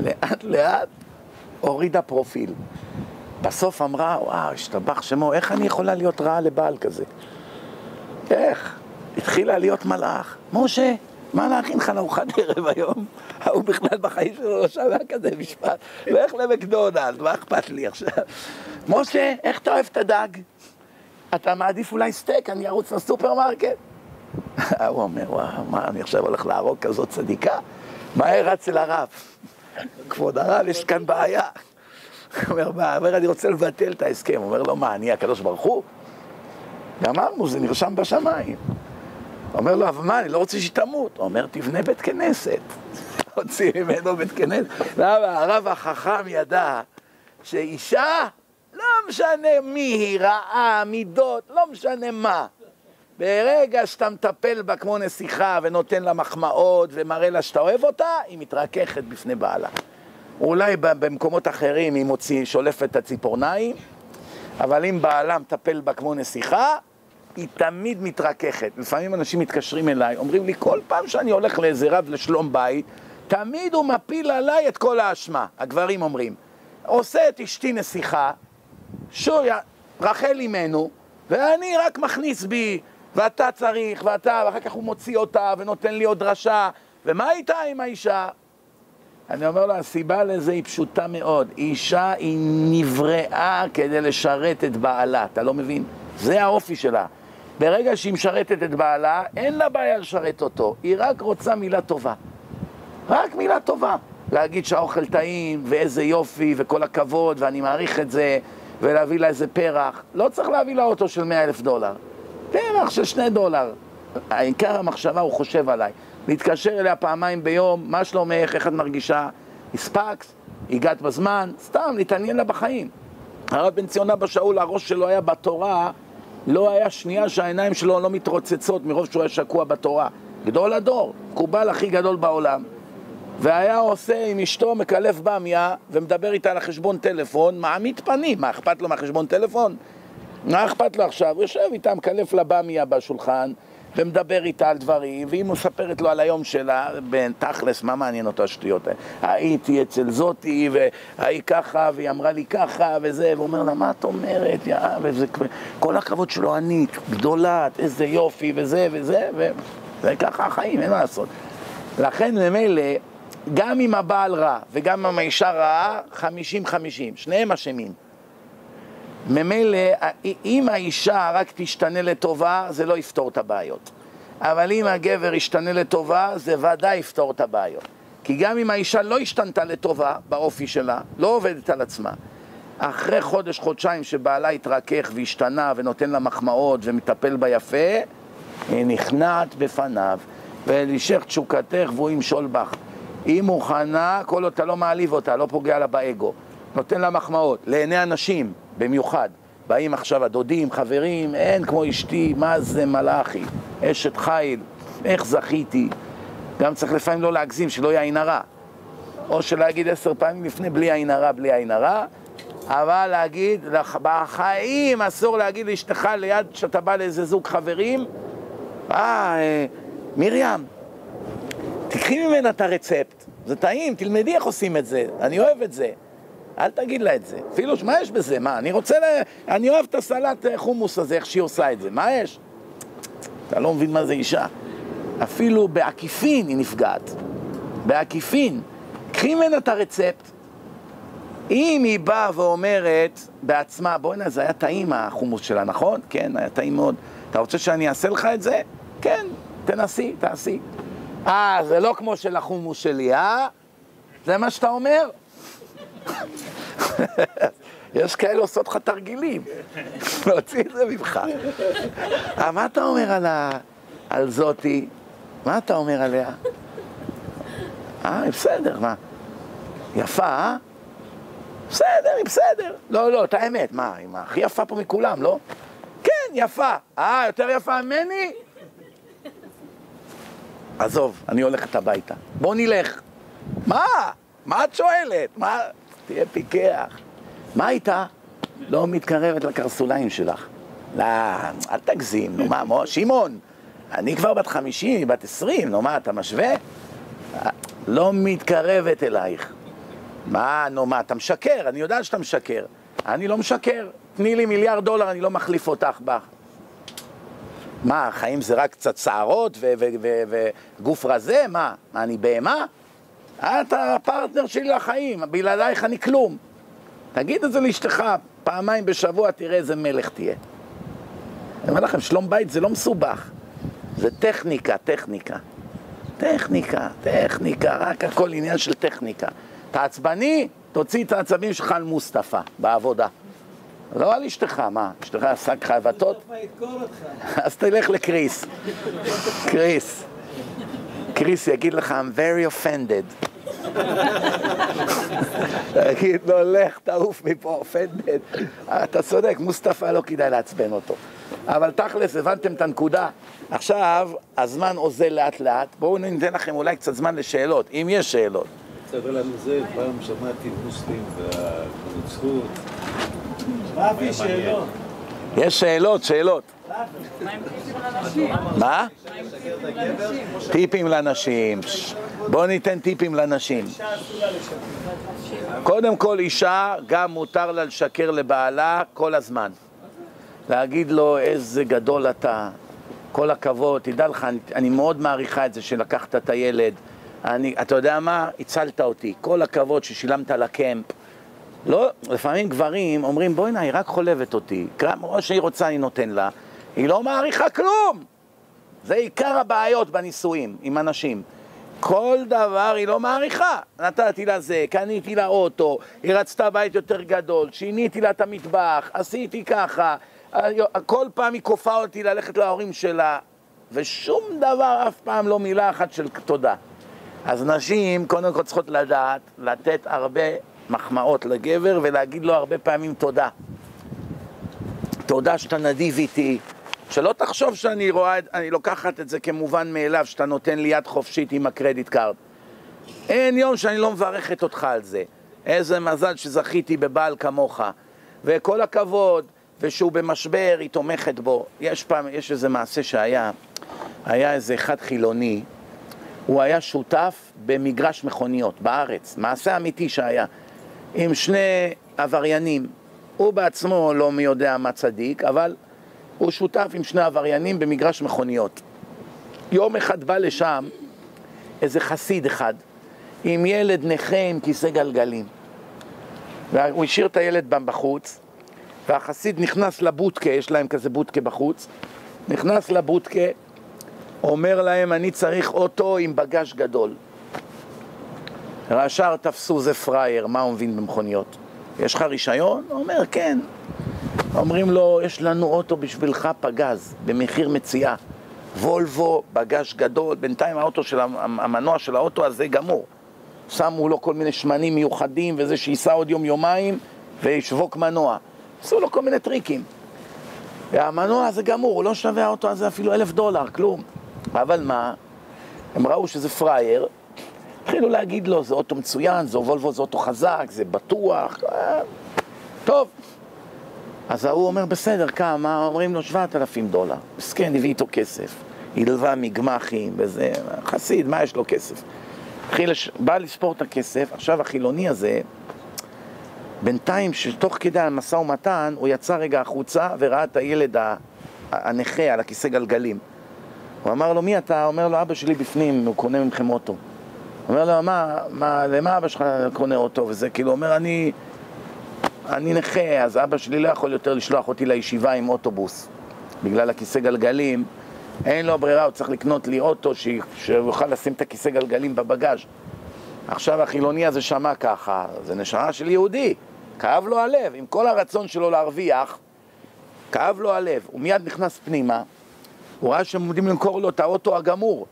לאט לאט הורידה פרופיל. בסוף אמרה, וואו, השתבח שמו, איך אני יכולה להיות רעה לבעל כזה? איך? התחילה להיות מלאך. משה, מה להכין לך לארוחת ערב היום? ההוא בכלל בחיים שלו לא שמע כזה משפט. לך למקדונלד, מה אכפת לי עכשיו? משה, איך אתה אוהב את הדג? אתה מעדיף אולי סטייק, אני ארוץ לסופרמרקט? הוא אומר, וואו, מה, אני עכשיו הולך להרוג כזאת צדיקה? מהר רץ אל הרב. כבוד הרב, יש כאן בעיה. אומר, אומר, אני רוצה לבטל את ההסכם. אומר לו, מה, אני הקדוש ברוך הוא? גמרנו, זה נרשם בשמיים. אומר לו, אבל מה, אני לא רוצה שתמות. הוא אומר, תבנה בית כנסת. הוציא ממנו בית כנסת. למה? הרב החכם ידע שאישה, לא משנה מי היא, רעה, מידות, לא משנה מה. ברגע שאתה מטפל בה כמו נסיכה ונותן לה מחמאות ומראה לה שאתה אוהב אותה, היא מתרככת בפני בעלה. אולי במקומות אחרים היא מוציא, שולפת את הציפורניים, אבל אם בעלה מטפל בה כמו נסיכה, היא תמיד מתרככת. לפעמים אנשים מתקשרים אליי, אומרים לי, כל פעם שאני הולך לאיזה רב לשלום בית, תמיד הוא מפיל עליי את כל האשמה. הגברים אומרים, עושה את אשתי נסיכה, שויה, רחל אימנו, ואני רק מכניס בי, ואתה צריך, ואתה, ואחר כך הוא מוציא אותה ונותן לי עוד דרשה, ומה איתה עם האישה? אני אומר לו, הסיבה לזה היא פשוטה מאוד. אישה היא נבראה כדי לשרת את בעלה, אתה לא מבין? זה האופי שלה. ברגע שהיא משרתת את בעלה, אין לה בעיה לשרת אותו, היא רק רוצה מילה טובה. רק מילה טובה. להגיד שהאוכל טעים, ואיזה יופי, וכל הכבוד, ואני מעריך את זה, ולהביא לה איזה פרח. לא צריך להביא לה אוטו של מאה אלף דולר. פרח של שני דולר. העיקר המחשבה הוא חושב עליי. להתקשר אליה פעמיים ביום, מה שלומך, איך את מרגישה? הספקת? הגעת בזמן? סתם, להתעניין לה בחיים. הרב בן ציון אבא שאול, הראש שלו היה בתורה, לא היה שנייה שהעיניים שלו לא מתרוצצות מרוב שהוא היה שקוע בתורה. גדול הדור, מקובל הכי גדול בעולם. והיה עושה עם אשתו מקלף במיה ומדבר איתה על החשבון טלפון, מעמיד פנים, מה אכפת לו מהחשבון טלפון? מה אכפת לו עכשיו? הוא יושב איתה, מקלף לה במיה בשולחן ומדבר איתה על דברים, והיא מספרת לו על היום שלה, בין תכלס, מה מעניין אותו השטויות האלה? הייתי אצל זאתי, והיא ככה, והיא אמרה לי ככה, וזה, והוא אומר לה, מה את אומרת? יא, וזה, כל הכבוד שלו ענית, גדולה, איזה יופי, וזה וזה, וזה ככה החיים, אין מה לעשות. לכן ממילא, גם אם הבעל רע וגם אם האישה רעה, חמישים חמישים, שניהם אשמים. ממילא, אם האישה רק תשתנה לטובה, זה לא יפתור את הבעיות. אבל אם הגבר ישתנה לטובה, זה ודאי יפתור את הבעיות. כי גם אם האישה לא השתנתה לטובה באופי שלה, לא עובדת על עצמה, אחרי חודש, חודשיים שבעלה התרכך והשתנה ונותן לה מחמאות ומטפל בה יפה, היא נכנעת בפניו. ולשך תשוקתך והוא ימשול בך. היא מוכנה, כל עוד אתה לא מעליב אותה, לא פוגע לה באגו. נותן לה מחמאות, לעיני אנשים במיוחד. באים עכשיו הדודים, חברים, אין כמו אשתי, מה זה מלאכי, אשת חיל, איך זכיתי. גם צריך לפעמים לא להגזים, שלא יהיה עין הרע. או שלהגיד עשר פעמים לפני בלי עין הרע, בלי עין הרע, אבל להגיד, בחיים אסור להגיד לאשתך ליד שאתה בא לאיזה זוג חברים, אה, אה מרים, תקחי ממנה את הרצפט, זה טעים, תלמדי איך עושים את זה, אני אוהב את זה. אל תגיד לה את זה. אפילו, מה יש בזה? מה, אני רוצה ל... אני אוהב את הסלט אה, חומוס הזה, איך שהיא עושה את זה. מה יש? אתה לא מבין מה זה אישה. אפילו בעקיפין היא נפגעת. בעקיפין. קחי ממנה את הרצפט. אם היא באה ואומרת בעצמה, בוא'נה, זה היה טעים החומוס שלה, נכון? כן, היה טעים מאוד. אתה רוצה שאני אעשה לך את זה? כן, תנסי, תעשי. אה, זה לא כמו של החומוס שלי, אה? זה מה שאתה אומר? יש כאלה עושות לך תרגילים. להוציא את זה ממך. אה, מה אתה אומר על, ה... על זאתי? מה אתה אומר עליה? אה, בסדר, מה? יפה, אה? בסדר, היא בסדר. לא, לא, את האמת, מה, היא הכי יפה פה מכולם, לא? כן, יפה. אה, יותר יפה ממני? עזוב, אני הולכת הביתה. בוא נלך. מה? מה את שואלת? מה? תהיה פיקח. מה איתה? לא מתקרבת לקרסוליים שלך. לא, אל תגזים, נו מה, מו, שמעון, אני כבר בת חמישים, היא בת עשרים, נו מה, אתה משווה? לא מתקרבת אלייך. מה, נו מה, אתה משקר, אני יודע שאתה משקר. אני לא משקר. תני לי מיליארד דולר, אני לא מחליף אותך בך. מה, החיים זה רק קצת שערות וגוף רזה? מה, מה, אני בהמה? את הפרטנר שלי לחיים, בלעדייך אני כלום. תגיד את זה לאשתך פעמיים בשבוע, תראה איזה מלך תהיה. אני אומר לכם, שלום בית זה לא מסובך, זה טכניקה, טכניקה. טכניקה, טכניקה, רק הכל עניין של טכניקה. אתה עצבני, תוציא את העצבים שלך על מוסטפא בעבודה. לא על אשתך, מה? אשתך שק חבטות? אז תלך לקריס. קריס. קריס יגיד לך, I'm very offended. תגיד לו, לך, תעוף מפה, offended. אתה צודק, מוסטפא לא כדאי לעצבן אותו. אבל תכלס, הבנתם את הנקודה. עכשיו, הזמן אוזל לאט לאט. בואו ניתן לכם אולי קצת זמן לשאלות, אם יש שאלות. תסתכל לנו זה, פעם שמעתי מוסלמים והנצחות. רבי, שאלות. יש שאלות, שאלות. מה? טיפים לנשים. בואו ניתן טיפים לנשים. קודם כל, אישה, גם מותר לה לשקר לבעלה כל הזמן. להגיד לו, איזה גדול אתה, כל הכבוד, תדע לך, אני, מאוד מעריכה את זה שלקחת את הילד. אני, אתה יודע מה? הצלת אותי. כל הכבוד ששילמת לקמפ. לא, לפעמים גברים אומרים, בואי הנה, היא רק חולבת אותי. או שהיא רוצה, אני נותן לה. היא לא מעריכה כלום. זה עיקר הבעיות בנישואים עם אנשים. כל דבר היא לא מעריכה. נתתי לה זה, קניתי לה אוטו, היא רצתה בית יותר גדול, שיניתי לה את המטבח, עשיתי ככה, כל פעם היא כופה אותי ללכת להורים שלה, ושום דבר, אף פעם לא מילה אחת של תודה. אז נשים קודם כל צריכות לדעת, לתת הרבה מחמאות לגבר ולהגיד לו הרבה פעמים תודה. תודה שאתה נדיב איתי, שלא תחשוב שאני רואה, אני לוקחת את זה כמובן מאליו, שאתה נותן לי יד חופשית עם ה credit card. אין יום שאני לא מברכת אותך על זה. איזה מזל שזכיתי בבעל כמוך. וכל הכבוד, ושהוא במשבר, היא תומכת בו. יש פעם, יש איזה מעשה שהיה, היה איזה אחד חילוני, הוא היה שותף במגרש מכוניות בארץ, מעשה אמיתי שהיה, עם שני עבריינים. הוא בעצמו לא מי יודע מה צדיק, אבל הוא שותף עם שני עבריינים במגרש מכוניות. יום אחד בא לשם איזה חסיד אחד, עם ילד נכה עם כיסא גלגלים. והוא השאיר את הילד בחוץ, והחסיד נכנס לבודקה, יש להם כזה בודקה בחוץ, נכנס לבודקה, אומר להם, אני צריך אוטו עם בגאז' גדול. השאר תפסו זה פראייר, מה הוא מבין במכוניות? יש לך רישיון? הוא אומר, כן. אומרים לו, יש לנו אוטו בשבילך פגז, במחיר מציאה. וולבו, בגאז' גדול, בינתיים האוטו של המנוע של האוטו הזה גמור. שמו לו כל מיני שמנים מיוחדים וזה שייסע עוד יום-יומיים וישבוק מנוע. עשו לו כל מיני טריקים. והמנוע הזה גמור, הוא לא שווה האוטו הזה אפילו אלף דולר, כלום. אבל מה? הם ראו שזה פראייר, התחילו להגיד לו, זה אוטו מצוין, זה וולבו, זה אוטו חזק, זה בטוח. אה, טוב. אז ההוא אומר, בסדר, כמה? אומרים לו, 7,000 דולר. מסכן, הביא איתו כסף. הלווה מגמחים וזה, חסיד, מה יש לו כסף? התחיל, בא לספור את הכסף, עכשיו החילוני הזה, בינתיים, שתוך כדי המשא ומתן, הוא יצא רגע החוצה וראה את הילד הנכה על הכיסא גלגלים. הוא אמר לו, מי אתה? אומר לו, אבא שלי בפנים, הוא קונה ממכם אוטו. אומר לו, מה, מה, למה אבא שלך קונה אוטו וזה? כאילו, אומר, אני, אני נכה, אז אבא שלי לא יכול יותר לשלוח אותי לישיבה עם אוטובוס. בגלל הכיסא גלגלים, אין לו ברירה, הוא צריך לקנות לי אוטו שהוא יוכל לשים את הכיסא גלגלים בבגאז'. עכשיו החילוני הזה שמע ככה, זה נשמה של יהודי. כאב לו הלב, עם כל הרצון שלו להרוויח, כאב לו הלב. הוא מיד נכנס פנימה, הוא ראה שהם עומדים למכור לו את האוטו הגמור.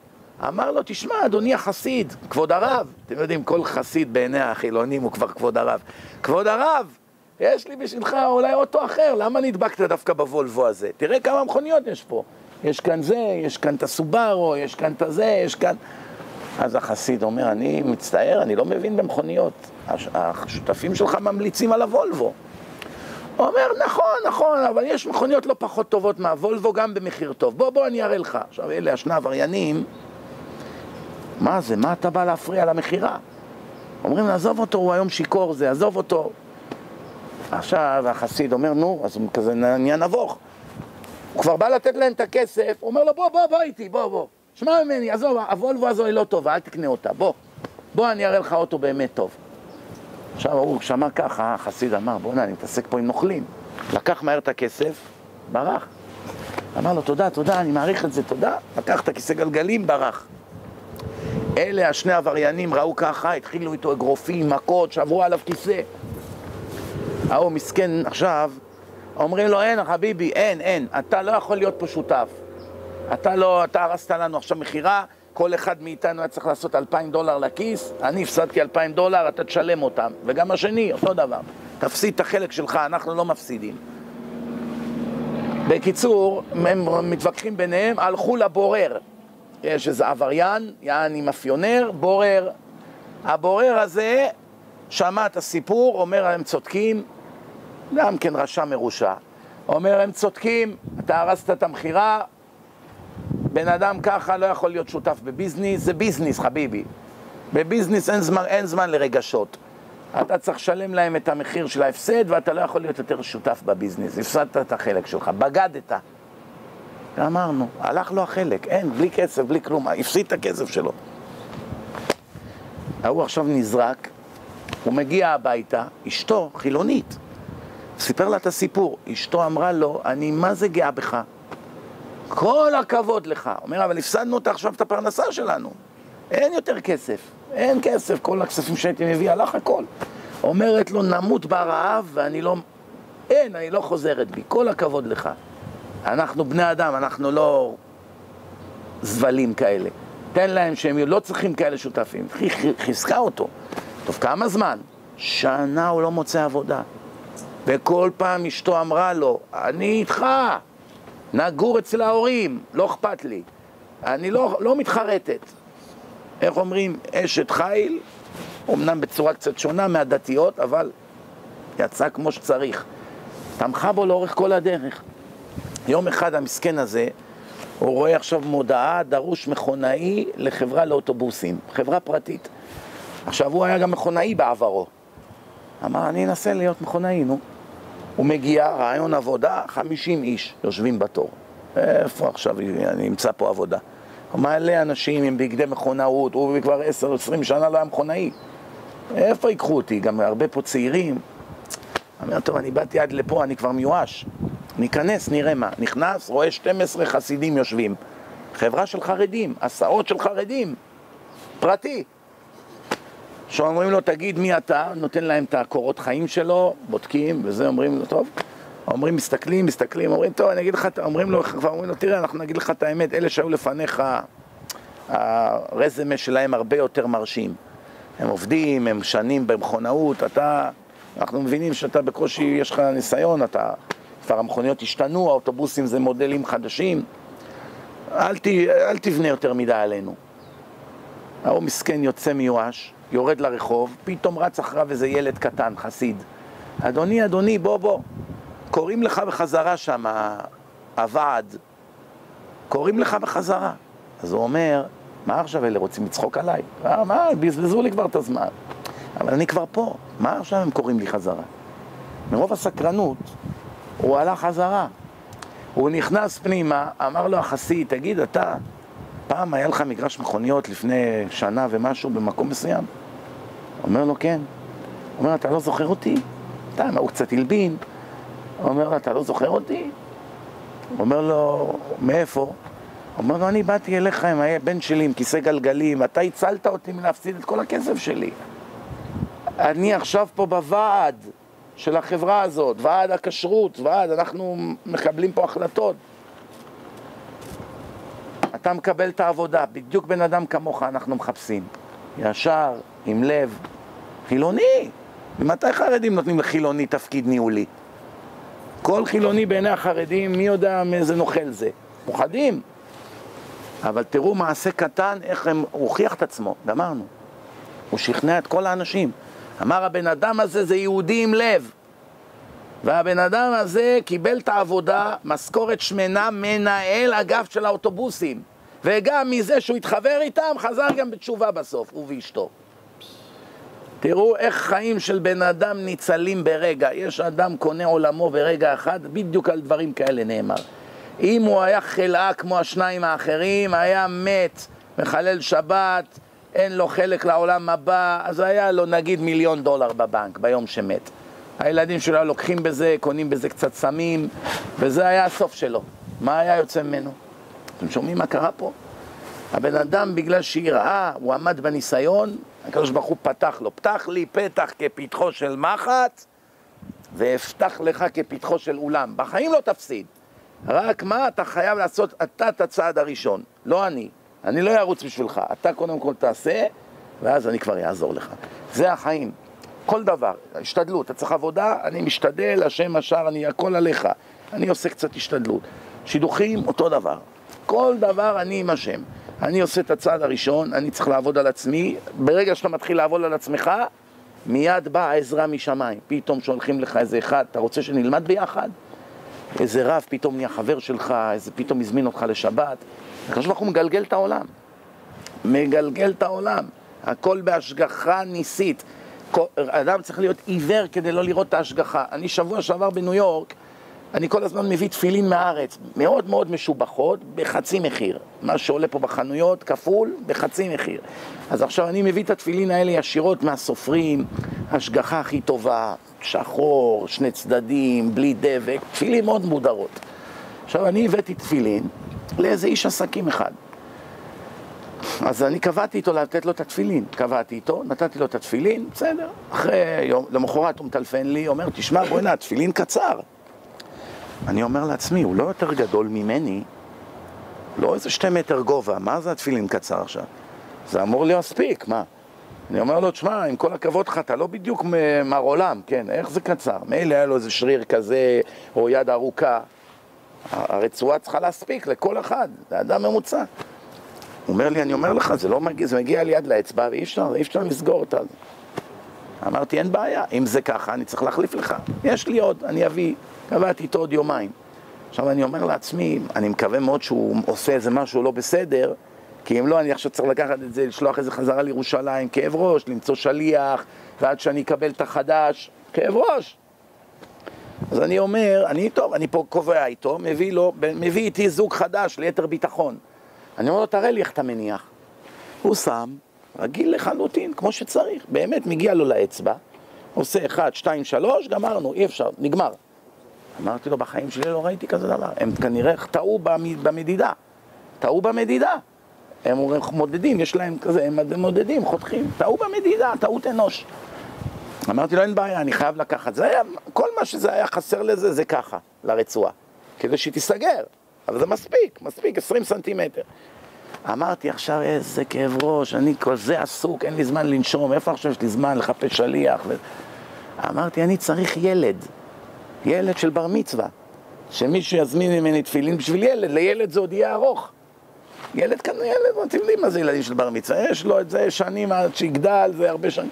אמר לו, תשמע, אדוני החסיד, כבוד הרב, אתם יודעים, כל חסיד בעיני החילונים הוא כבר כבוד הרב. כבוד הרב, יש לי בשבילך אולי אוטו אחר, למה נדבקת דווקא בוולבו הזה? תראה כמה מכוניות יש פה. יש כאן זה, יש כאן את הסובארו, יש כאן את הזה, יש כאן... אז החסיד אומר, אני מצטער, אני לא מבין במכוניות. הש- השותפים שלך ממליצים על הוולבו. הוא אומר, נכון, נכון, אבל יש מכוניות לא פחות טובות מהוולבו, גם במחיר טוב. בוא, בוא, אני אראה לך. עכשיו, אלה השני עבריינים, מה זה, מה אתה בא להפריע למכירה? אומרים, עזוב אותו, הוא היום שיכור זה, עזוב אותו. עכשיו החסיד אומר, נו, אז הוא כזה נהיה נבוך. הוא כבר בא לתת להם את הכסף, הוא אומר לו, בוא, בוא, בוא איתי, בוא, בוא. שמע ממני, עזוב, הוולבו הזו היא לא טובה, אל תקנה אותה, בוא. בוא, אני אראה לך אוטו באמת טוב. עכשיו הוא שמע ככה, החסיד אמר, בוא'נה, אני מתעסק פה עם נוכלים. לקח מהר את הכסף, ברח. אמר לו, תודה, תודה, אני מעריך את זה, תודה. לקח את הכיסא גלגלים, ברח. אלה השני עבריינים ראו ככה, התחילו איתו אגרופים, מכות, שברו עליו כיסא. ההוא מסכן עכשיו, אומרים לו, אין, חביבי, אין, אין, אתה לא יכול להיות פה שותף. אתה לא, אתה הרסת לנו עכשיו מכירה, כל אחד מאיתנו היה צריך לעשות אלפיים דולר לכיס, אני הפסדתי אלפיים דולר, אתה תשלם אותם. וגם השני, אותו דבר. תפסיד את החלק שלך, אנחנו לא מפסידים. בקיצור, הם מתווכחים ביניהם, הלכו לבורר. יש איזה עבריין, יעני מאפיונר, בורר. הבורר הזה שמע את הסיפור, אומר, הם צודקים, גם כן רשע מרושע. אומר, הם צודקים, אתה הרסת את המכירה, בן אדם ככה לא יכול להיות שותף בביזנס, זה ביזנס, חביבי. בביזנס אין זמן, אין זמן לרגשות. אתה צריך לשלם להם את המחיר של ההפסד, ואתה לא יכול להיות יותר שותף בביזנס. הפסדת את החלק שלך, בגדת. ואמרנו, הלך לו החלק, אין, בלי כסף, בלי כלום, הפסיד את הכסף שלו. ההוא עכשיו נזרק, הוא מגיע הביתה, אשתו חילונית. סיפר לה את הסיפור, אשתו אמרה לו, אני מה זה גאה בך? כל הכבוד לך. אומר, אבל הפסדנו אותה עכשיו את הפרנסה שלנו. אין יותר כסף, אין כסף, כל הכספים שהייתי מביא הלך הכל. אומרת לו, נמות ברעב ואני לא... אין, אני לא חוזרת בי, כל הכבוד לך. אנחנו בני אדם, אנחנו לא זבלים כאלה. תן להם שהם לא צריכים כאלה שותפים. ח- חיזקה אותו. טוב, כמה זמן? שנה הוא לא מוצא עבודה. וכל פעם אשתו אמרה לו, אני איתך, נגור אצל ההורים, לא אכפת לי. אני לא, לא מתחרטת. איך אומרים? אשת חיל, אמנם בצורה קצת שונה מהדתיות, אבל יצא כמו שצריך. תמכה בו לאורך כל הדרך. יום אחד המסכן הזה, הוא רואה עכשיו מודעה, דרוש מכונאי לחברה לאוטובוסים, חברה פרטית. עכשיו, הוא היה גם מכונאי בעברו. אמר, אני אנסה להיות מכונאי, נו. הוא מגיע, רעיון עבודה, 50 איש יושבים בתור. איפה עכשיו אני אמצא פה עבודה? מלא אנשים עם בגדי מכונאות, הוא כבר 10-20 שנה לא היה מכונאי. איפה ייקחו אותי? גם הרבה פה צעירים. אומר, טוב, אני באתי עד לפה, אני כבר מיואש. ניכנס, נראה מה. נכנס, רואה 12 חסידים יושבים. חברה של חרדים, הסעות של חרדים, פרטי. שאומרים לו, תגיד מי אתה, נותן להם את הקורות חיים שלו, בודקים, וזה, אומרים לו, טוב. אומרים, מסתכלים, מסתכלים, אומרים, טוב, אני אגיד לך, אומרים לו, כבר אומרים לו, תראה, אנחנו נגיד לך את האמת, אלה שהיו לפניך, הרזמה שלהם הרבה יותר מרשים. הם עובדים, הם שנים במכונאות, אתה, אנחנו מבינים שאתה בקושי, יש לך ניסיון, אתה, כבר המכוניות השתנו, האוטובוסים זה מודלים חדשים, אל, ת, אל תבנה יותר מדי עלינו. ההוא מסכן יוצא מיואש, יורד לרחוב, פתאום רץ אחריו איזה ילד קטן, חסיד. אדוני, אדוני, בוא, בוא. קוראים לך בחזרה שם, הוועד. קוראים לך בחזרה. אז הוא אומר, מה עכשיו אלה רוצים לצחוק עליי? מה, מה, בזבזו לי כבר את הזמן. אבל אני כבר פה, מה עכשיו הם קוראים לי חזרה? מרוב הסקרנות, הוא הלך חזרה. הוא נכנס פנימה, אמר לו החסיד, תגיד, אתה, פעם היה לך מגרש מכוניות לפני שנה ומשהו במקום מסוים? אומר לו, כן. אומר, אתה לא זוכר אותי? אתה, הוא קצת הלבין. אומר לו, אתה לא זוכר אותי? אומר לו, מאיפה? אומר לו, אני באתי אליך עם הבן שלי עם כיסא גלגלים, אתה הצלת אותי מלהפסיד את כל הכסף שלי. אני עכשיו פה בוועד, של החברה הזאת, ועד הכשרות, ועד, אנחנו מקבלים פה החלטות. אתה מקבל את העבודה, בדיוק בן אדם כמוך אנחנו מחפשים. ישר, עם לב, חילוני. ממתי חרדים נותנים לחילוני תפקיד ניהולי? כל חילוני בעיני החרדים, מי יודע מאיזה נוכל זה? פוחדים. אבל תראו מעשה קטן, איך הם, הוא הוכיח את עצמו, גמרנו. הוא שכנע את כל האנשים. אמר הבן אדם הזה זה יהודי עם לב. והבן אדם הזה קיבל את העבודה, משכורת שמנה, מנהל אגף של האוטובוסים. וגם מזה שהוא התחבר איתם, חזר גם בתשובה בסוף, הוא ואשתו. תראו איך חיים של בן אדם ניצלים ברגע. יש אדם קונה עולמו ברגע אחד, בדיוק על דברים כאלה נאמר. אם הוא היה חלאה כמו השניים האחרים, היה מת, מחלל שבת, אין לו חלק לעולם הבא, אז היה לו נגיד מיליון דולר בבנק ביום שמת. הילדים שלו לוקחים בזה, קונים בזה קצת סמים, וזה היה הסוף שלו. מה היה יוצא ממנו? אתם שומעים מה קרה פה? הבן אדם, בגלל שיראה, הוא עמד בניסיון, הקדוש ברוך הוא פתח לו, פתח לי פתח כפתחו של מחט, ואפתח לך כפתחו של אולם. בחיים לא תפסיד. רק מה, אתה חייב לעשות אתה את הצעד הראשון, לא אני. אני לא ארוץ בשבילך, אתה קודם כל תעשה, ואז אני כבר אעזור לך. זה החיים. כל דבר, השתדלות, אתה צריך עבודה, אני משתדל, השם השאר, אני הכל עליך. אני עושה קצת השתדלות. שידוכים, אותו דבר. כל דבר אני עם השם. אני עושה את הצעד הראשון, אני צריך לעבוד על עצמי. ברגע שאתה מתחיל לעבוד על עצמך, מיד באה העזרה משמיים. פתאום שולחים לך איזה אחד, אתה רוצה שנלמד ביחד? איזה רב פתאום נהיה חבר שלך, איזה פתאום הזמין אותך לשבת. הקדוש ברוך הוא מגלגל את העולם. מגלגל את העולם. הכל בהשגחה ניסית. אדם צריך להיות עיוור כדי לא לראות את ההשגחה. אני שבוע שעבר בניו יורק, אני כל הזמן מביא תפילין מהארץ, מאוד מאוד משובחות, בחצי מחיר. מה שעולה פה בחנויות, כפול, בחצי מחיר. אז עכשיו אני מביא את התפילין האלה ישירות מהסופרים, השגחה הכי טובה, שחור, שני צדדים, בלי דבק, תפילין מאוד מודרות. עכשיו אני הבאתי תפילין לאיזה איש עסקים אחד. אז אני קבעתי איתו לתת לו את התפילין, קבעתי איתו, נתתי לו את התפילין, בסדר. אחרי יום, למחרת הוא מטלפן לי, אומר, תשמע, בוא'נה, התפילין קצר. אני אומר לעצמי, הוא לא יותר גדול ממני, לא איזה שתי מטר גובה, מה זה התפילין קצר עכשיו? זה אמור להספיק, מה? אני אומר לו, תשמע, עם כל הכבוד לך, אתה לא בדיוק מר עולם, כן, איך זה קצר? מילא היה לו איזה שריר כזה, או יד ארוכה. הרצועה צריכה להספיק לכל אחד, זה אדם ממוצע. הוא אומר לי, אני אומר לך, זה לא מגיע, זה מגיע לי עד לאצבע ואי אפשר, אי אפשר לסגור אותה. אמרתי, אין בעיה, אם זה ככה, אני צריך להחליף לך. יש לי עוד, אני אביא, קבעתי איתו עוד יומיים. עכשיו אני אומר לעצמי, אני מקווה מאוד שהוא עושה איזה משהו לא בסדר, כי אם לא, אני עכשיו צריך לקחת את זה, לשלוח איזה חזרה לירושלים, כאב ראש, למצוא שליח, ועד שאני אקבל את החדש, כאב ראש. אז אני אומר, אני טוב, אני פה קובע איתו, מביא, לו, מביא איתי זוג חדש ליתר ביטחון. אני אומר לו, תראה לי איך אתה מניח. הוא שם, רגיל לחלוטין, כמו שצריך, באמת מגיע לו לאצבע, עושה אחד, שתיים, שלוש, גמרנו, אי אפשר, נגמר. אמרתי לו, בחיים שלי לא ראיתי כזה דבר. הם כנראה טעו במדידה. טעו במדידה. הם מודדים, יש להם כזה, הם מודדים, חותכים. טעו במדידה, טעות אנוש. אמרתי לו, אין בעיה, אני חייב לקחת. זה היה, כל מה שזה היה חסר לזה, זה ככה, לרצועה. כדי שהיא תיסגר. אבל זה מספיק, מספיק, 20 סנטימטר. אמרתי עכשיו, איזה כאב ראש, אני כל זה עסוק, אין לי זמן לנשום, איפה עכשיו יש לי זמן לחפש שליח? ו... אמרתי, אני צריך ילד, ילד של בר מצווה, שמישהו יזמין ממני תפילין בשביל ילד, לילד זה עוד יהיה ארוך. ילד כאן ילד, אתם יודעים מה זה ילדים של בר מצווה, יש לו את זה שנים עד שיגדל, זה הרבה שנים.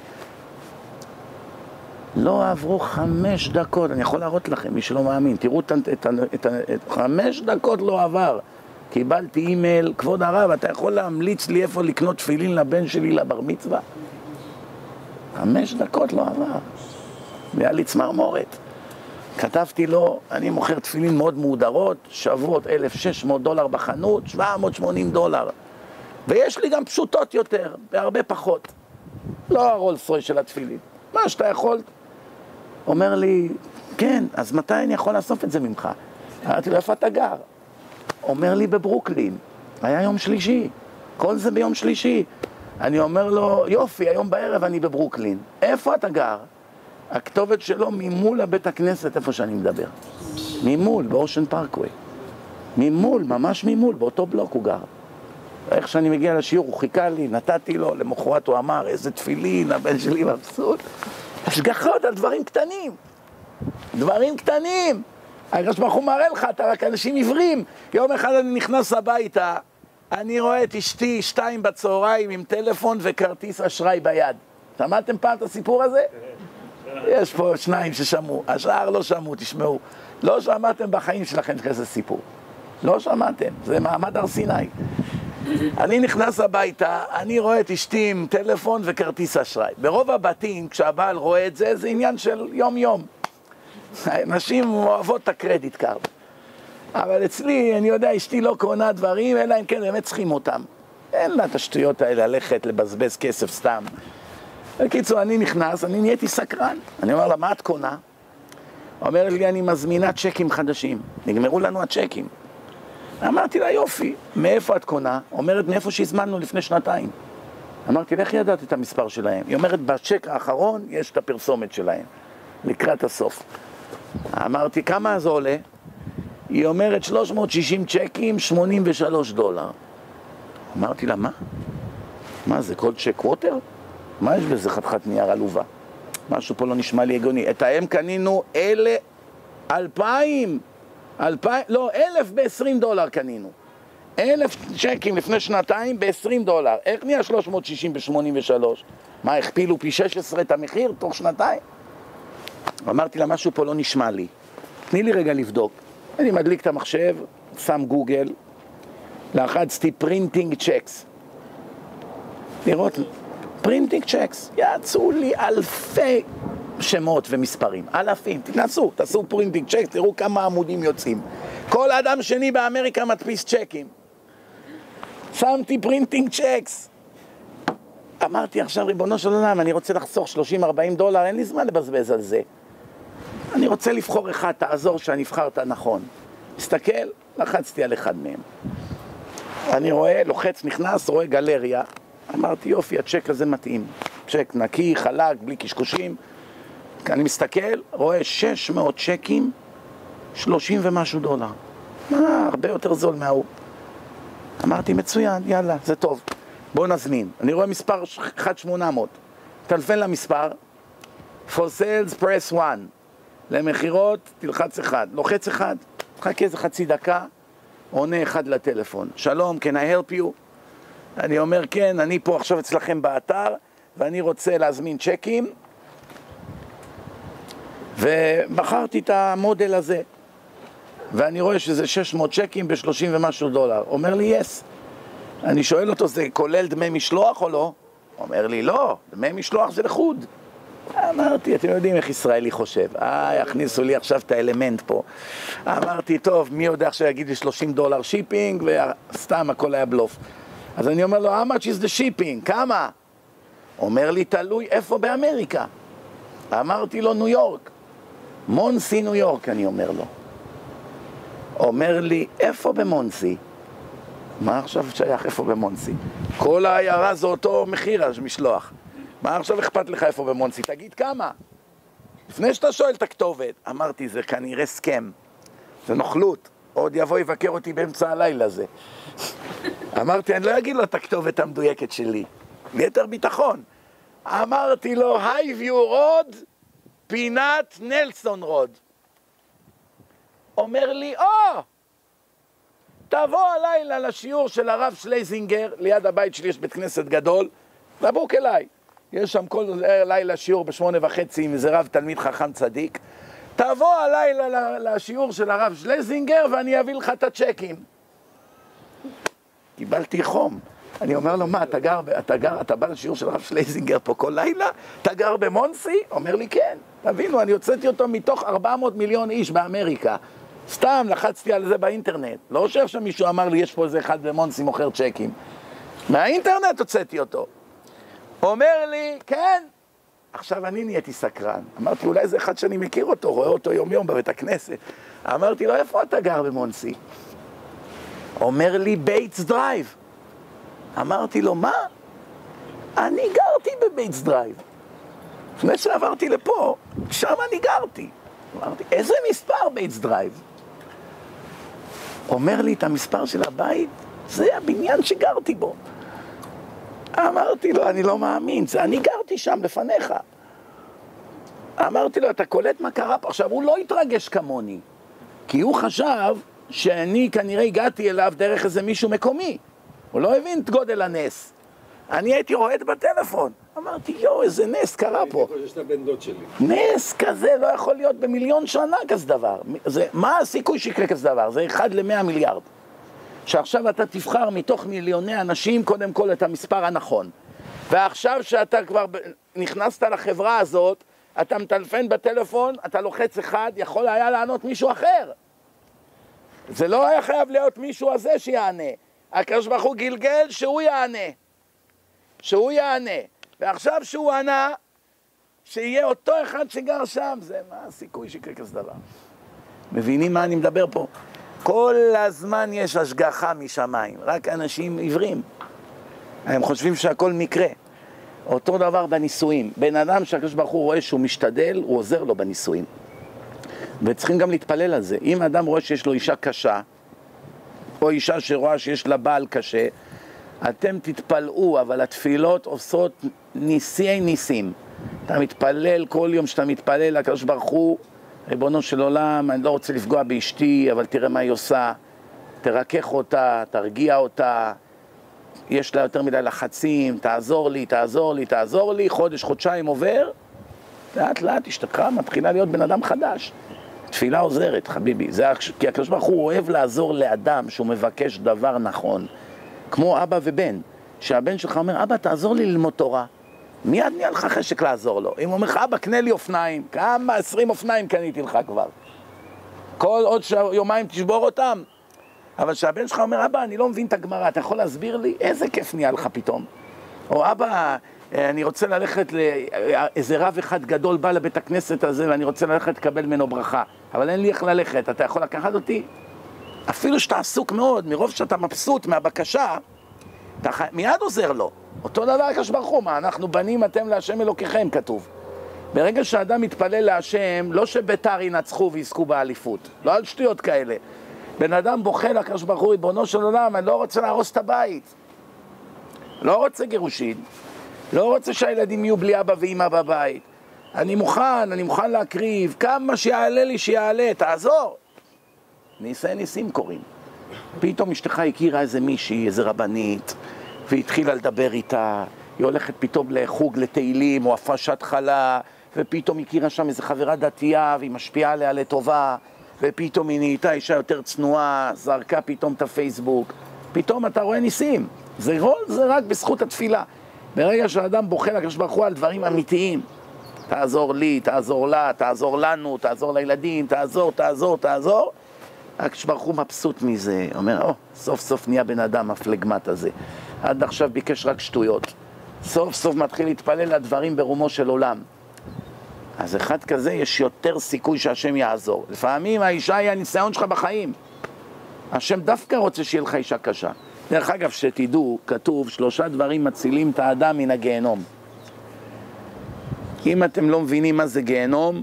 לא עברו חמש דקות, אני יכול להראות לכם, מי שלא מאמין, תראו את, את חמש דקות לא עבר. קיבלתי אימייל, כבוד הרב, אתה יכול להמליץ לי איפה לקנות תפילין לבן שלי לבר מצווה? חמש דקות לא עבר. והיה לי צמרמורת. כתבתי לו, אני מוכר תפילין מאוד מהודרות, שוות 1,600 דולר בחנות, 780 דולר. ויש לי גם פשוטות יותר, בהרבה פחות. לא הרולס רוי של התפילין. מה שאתה יכול. אומר לי, כן, אז מתי אני יכול לאסוף את זה ממך? אמרתי לו, איפה אתה גר? אומר לי, בברוקלין. היה יום שלישי. כל זה ביום שלישי. אני אומר לו, יופי, היום בערב אני בברוקלין. איפה אתה גר? הכתובת שלו ממול הבית הכנסת, איפה שאני מדבר. ממול, באושן פארקווי. ממול, ממש ממול, באותו בלוק הוא גר. איך שאני מגיע לשיעור, הוא חיכה לי, נתתי לו, למחרת הוא אמר, איזה תפילין, הבן שלי מבסוט. השגחות על דברים קטנים. דברים קטנים. הקדוש ברוך הוא מראה לך, אתה רק אנשים עיוורים. יום אחד אני נכנס הביתה, אני רואה את אשתי שתיים בצהריים עם טלפון וכרטיס אשראי ביד. שמעתם פעם את הסיפור הזה? יש פה שניים ששמעו, השאר לא שמעו, תשמעו. לא שמעתם בחיים שלכם כזה סיפור. לא שמעתם, זה מעמד הר סיני. אני נכנס הביתה, אני רואה את אשתי עם טלפון וכרטיס אשראי. ברוב הבתים, כשהבעל רואה את זה, זה עניין של יום-יום. נשים אוהבות את ה credit card. אבל אצלי, אני יודע, אשתי לא קונה דברים, אלא אם כן באמת צריכים אותם. אין לה את השטויות האלה ללכת, לבזבז כסף סתם. בקיצור, אני נכנס, אני נהייתי סקרן. אני אומר לה, מה את קונה? אומרת לי, אני מזמינה צ'קים חדשים. נגמרו לנו הצ'קים. אמרתי לה, יופי, מאיפה את קונה? אומרת, מאיפה שהזמנו לפני שנתיים. אמרתי, איך ידעת את המספר שלהם? היא אומרת, בצ'ק האחרון יש את הפרסומת שלהם, לקראת הסוף. אמרתי, כמה זה עולה? היא אומרת, 360 צ'קים, 83 דולר. אמרתי לה, מה? מה זה, כל צ'ק ווטר? מה יש בזה חתיכת נייר עלובה? משהו פה לא נשמע לי הגיוני. את האם קנינו אלה אלפיים, אלפיים, לא, אלף בעשרים דולר קנינו. אלף צ'קים לפני שנתיים בעשרים דולר. איך נהיה 360 ב-83? מה, הכפילו פי 16 את המחיר תוך שנתיים? אמרתי לה, משהו פה לא נשמע לי. תני לי רגע לבדוק. אני מדליק את המחשב, שם גוגל, לחצתי printing checks. לראות, printing checks, יצאו לי אלפי שמות ומספרים, אלפים, תנסו, תעשו printing checks, תראו כמה עמודים יוצאים. כל אדם שני באמריקה מדפיס צ'קים. שמתי printing checks. אמרתי עכשיו, ריבונו של עולם, אני רוצה לחסוך 30-40 דולר, אין לי זמן לבזבז על זה. אני רוצה לבחור אחד, תעזור שאני אבחר את הנכון. מסתכל, לחצתי על אחד מהם. אני רואה, לוחץ, נכנס, רואה גלריה. אמרתי, יופי, הצ'ק הזה מתאים. צ'ק נקי, חלק, בלי קשקושים. אני מסתכל, רואה 600 צ'קים, 30 ומשהו דולר. מה, הרבה יותר זול מההוא. אמרתי, מצוין, יאללה, זה טוב. בוא נזמין. אני רואה מספר 1-800. טלפן למספר, for sales press 1. למכירות, תלחץ אחד. לוחץ אחד, חכה איזה חצי דקה, עונה אחד לטלפון. שלום, can I help you? אני אומר, כן, אני פה עכשיו אצלכם באתר, ואני רוצה להזמין צ'קים, ובחרתי את המודל הזה. ואני רואה שזה 600 צ'קים ב-30 ומשהו דולר. אומר לי, yes. אני שואל אותו, זה כולל דמי משלוח או לא? אומר לי, לא, דמי משלוח זה לחוד. אמרתי, אתם יודעים איך ישראלי חושב. אה, יכניסו לי עכשיו את האלמנט פה. אמרתי, טוב, מי יודע עכשיו יגיד לי 30 דולר shipping, וסתם הכל היה בלוף. אז אני אומר לו, how much is the shipping? כמה? אומר לי, תלוי איפה באמריקה. אמרתי לו, ניו יורק. מונסי, ניו יורק, אני אומר לו. אומר לי, איפה במונסי? מה עכשיו שייך איפה במונסי? כל העיירה זה אותו מחיר, המשלוח. מה עכשיו אכפת לך איפה במונסי? תגיד כמה. לפני שאתה שואל את הכתובת, אמרתי, זה כנראה סכם. זה נוכלות. עוד יבוא יבקר אותי באמצע הלילה זה. אמרתי, אני לא אגיד לו את הכתובת המדויקת שלי. ליתר ביטחון. אמרתי לו, הייביו רוד, פינת נלסון רוד. אומר לי, או! תבוא הלילה לשיעור של הרב שלייזינגר, ליד הבית שלי יש בית כנסת גדול, דבוק אליי. יש שם כל לילה שיעור בשמונה וחצי עם איזה רב תלמיד חכם צדיק. תבוא הלילה לשיעור של הרב שלזינגר ואני אביא לך את הצ'קים. קיבלתי חום. אני אומר לו, מה, אתה גר, אתה גר, אתה בא לשיעור של הרב שלייזינגר פה כל לילה? אתה גר במונסי? אומר לי, כן. תבינו, אני הוצאתי אותו מתוך 400 מיליון איש באמריקה. סתם לחצתי על זה באינטרנט. לא חושב שמישהו אמר לי, יש פה איזה אחד במונסי מוכר צ'קים. מהאינטרנט הוצאתי אותו. אומר לי, כן. עכשיו אני נהייתי סקרן. אמרתי, אולי זה אחד שאני מכיר אותו, רואה אותו יום-יום בבית הכנסת. אמרתי לו, איפה אתה גר במונסי? אומר לי, בייטס דרייב. אמרתי לו, מה? אני גרתי בבייטס דרייב. לפני שעברתי לפה, שם אני גרתי. אמרתי, איזה מספר בייטס דרייב? אומר לי את המספר של הבית, זה הבניין שגרתי בו. אמרתי לו, אני לא מאמין, זה אני גרתי שם לפניך. אמרתי לו, אתה קולט מה קרה פה? עכשיו, הוא לא התרגש כמוני, כי הוא חשב שאני כנראה הגעתי אליו דרך איזה מישהו מקומי. הוא לא הבין את גודל הנס. אני הייתי רועד בטלפון. אמרתי, יואו, איזה נס קרה פה. דוד שלי. נס כזה לא יכול להיות במיליון שנה כזה דבר. זה, מה הסיכוי שיקרה כזה דבר? זה אחד למאה מיליארד. שעכשיו אתה תבחר מתוך מיליוני אנשים קודם כל את המספר הנכון. ועכשיו שאתה כבר נכנסת לחברה הזאת, אתה מטלפן בטלפון, אתה לוחץ אחד, יכול היה לענות מישהו אחר. זה לא היה חייב להיות מישהו הזה שיענה. הקדוש ברוך הוא גלגל שהוא יענה. שהוא יענה. ועכשיו שהוא ענה, שיהיה אותו אחד שגר שם, זה מה הסיכוי שיקרה כזה דבר. מבינים מה אני מדבר פה? כל הזמן יש השגחה משמיים, רק אנשים עיוורים. הם חושבים שהכל מקרה. אותו דבר בנישואים. בן אדם שהקדוש ברוך הוא רואה שהוא משתדל, הוא עוזר לו בנישואים. וצריכים גם להתפלל על זה. אם אדם רואה שיש לו אישה קשה, או אישה שרואה שיש לה בעל קשה, אתם תתפלאו, אבל התפילות עושות ניסי ניסים. אתה מתפלל, כל יום שאתה מתפלל לקדוש ברוך הוא, ריבונו של עולם, אני לא רוצה לפגוע באשתי, אבל תראה מה היא עושה. תרכך אותה, תרגיע אותה, יש לה יותר מדי לחצים, תעזור לי, תעזור לי, תעזור לי, חודש, חודשיים עובר, לאט לאט אשתך מתחילה להיות בן אדם חדש. תפילה עוזרת, חביבי. זה, כי הקדוש ברוך הוא אוהב לעזור לאדם שהוא מבקש דבר נכון. כמו אבא ובן, שהבן שלך אומר, אבא, תעזור לי ללמוד תורה. מיד נהיה לך חשק לעזור לו. אם הוא אומר לך, אבא, קנה לי אופניים, כמה, עשרים אופניים קניתי לך כבר. כל עוד שיומיים תשבור אותם. אבל כשהבן שלך אומר, אבא, אני לא מבין את הגמרא, אתה יכול להסביר לי? איזה כיף נהיה לך פתאום. או אבא, אה, אני רוצה ללכת לאיזה רב אחד גדול בא לבית הכנסת הזה ואני רוצה ללכת לקבל ממנו ברכה, אבל אין לי איך ללכת, אתה יכול לקחת אותי? אפילו שאתה עסוק מאוד, מרוב שאתה מבסוט מהבקשה, אתה ח- מיד עוזר לו. אותו דבר הקדוש ברוך הוא, מה, אנחנו בנים אתם להשם אלוקיכם, כתוב. ברגע שאדם מתפלל להשם, לא שביתר ינצחו ויזכו באליפות, לא על שטויות כאלה. בן אדם בוכה לקדוש ברוך הוא, ריבונו של עולם, אני לא רוצה להרוס את הבית. לא רוצה גירושין, לא רוצה שהילדים יהיו בלי אבא ואימא בבית. אני מוכן, אני מוכן להקריב, כמה שיעלה לי שיעלה, תעזור. ניסי ניסים קורים. פתאום אשתך הכירה איזה מישהי, איזה רבנית, והתחילה לדבר איתה, היא הולכת פתאום לחוג לתהילים או הפרשת חלה, ופתאום הכירה שם איזה חברה דתייה, והיא משפיעה עליה לטובה, ופתאום היא נהייתה אישה יותר צנועה, זרקה פתאום את הפייסבוק. פתאום אתה רואה ניסים. זה, רול, זה רק בזכות התפילה. ברגע שהאדם בוכה לקדוש ברוך הוא על דברים אמיתיים, תעזור לי, תעזור לה, תעזור לנו, תעזור לילדים, תעזור, תעזור, תעזור. הקדוש ברוך הוא מבסוט מזה, אומר, או, סוף סוף נהיה בן אדם הפלגמט הזה. עד עכשיו ביקש רק שטויות. סוף סוף מתחיל להתפלל לדברים ברומו של עולם. אז אחד כזה יש יותר סיכוי שהשם יעזור. לפעמים האישה היא הניסיון שלך בחיים. השם דווקא רוצה שיהיה לך אישה קשה. דרך אגב, שתדעו, כתוב, שלושה דברים מצילים את האדם מן הגיהנום. אם אתם לא מבינים מה זה גיהנום,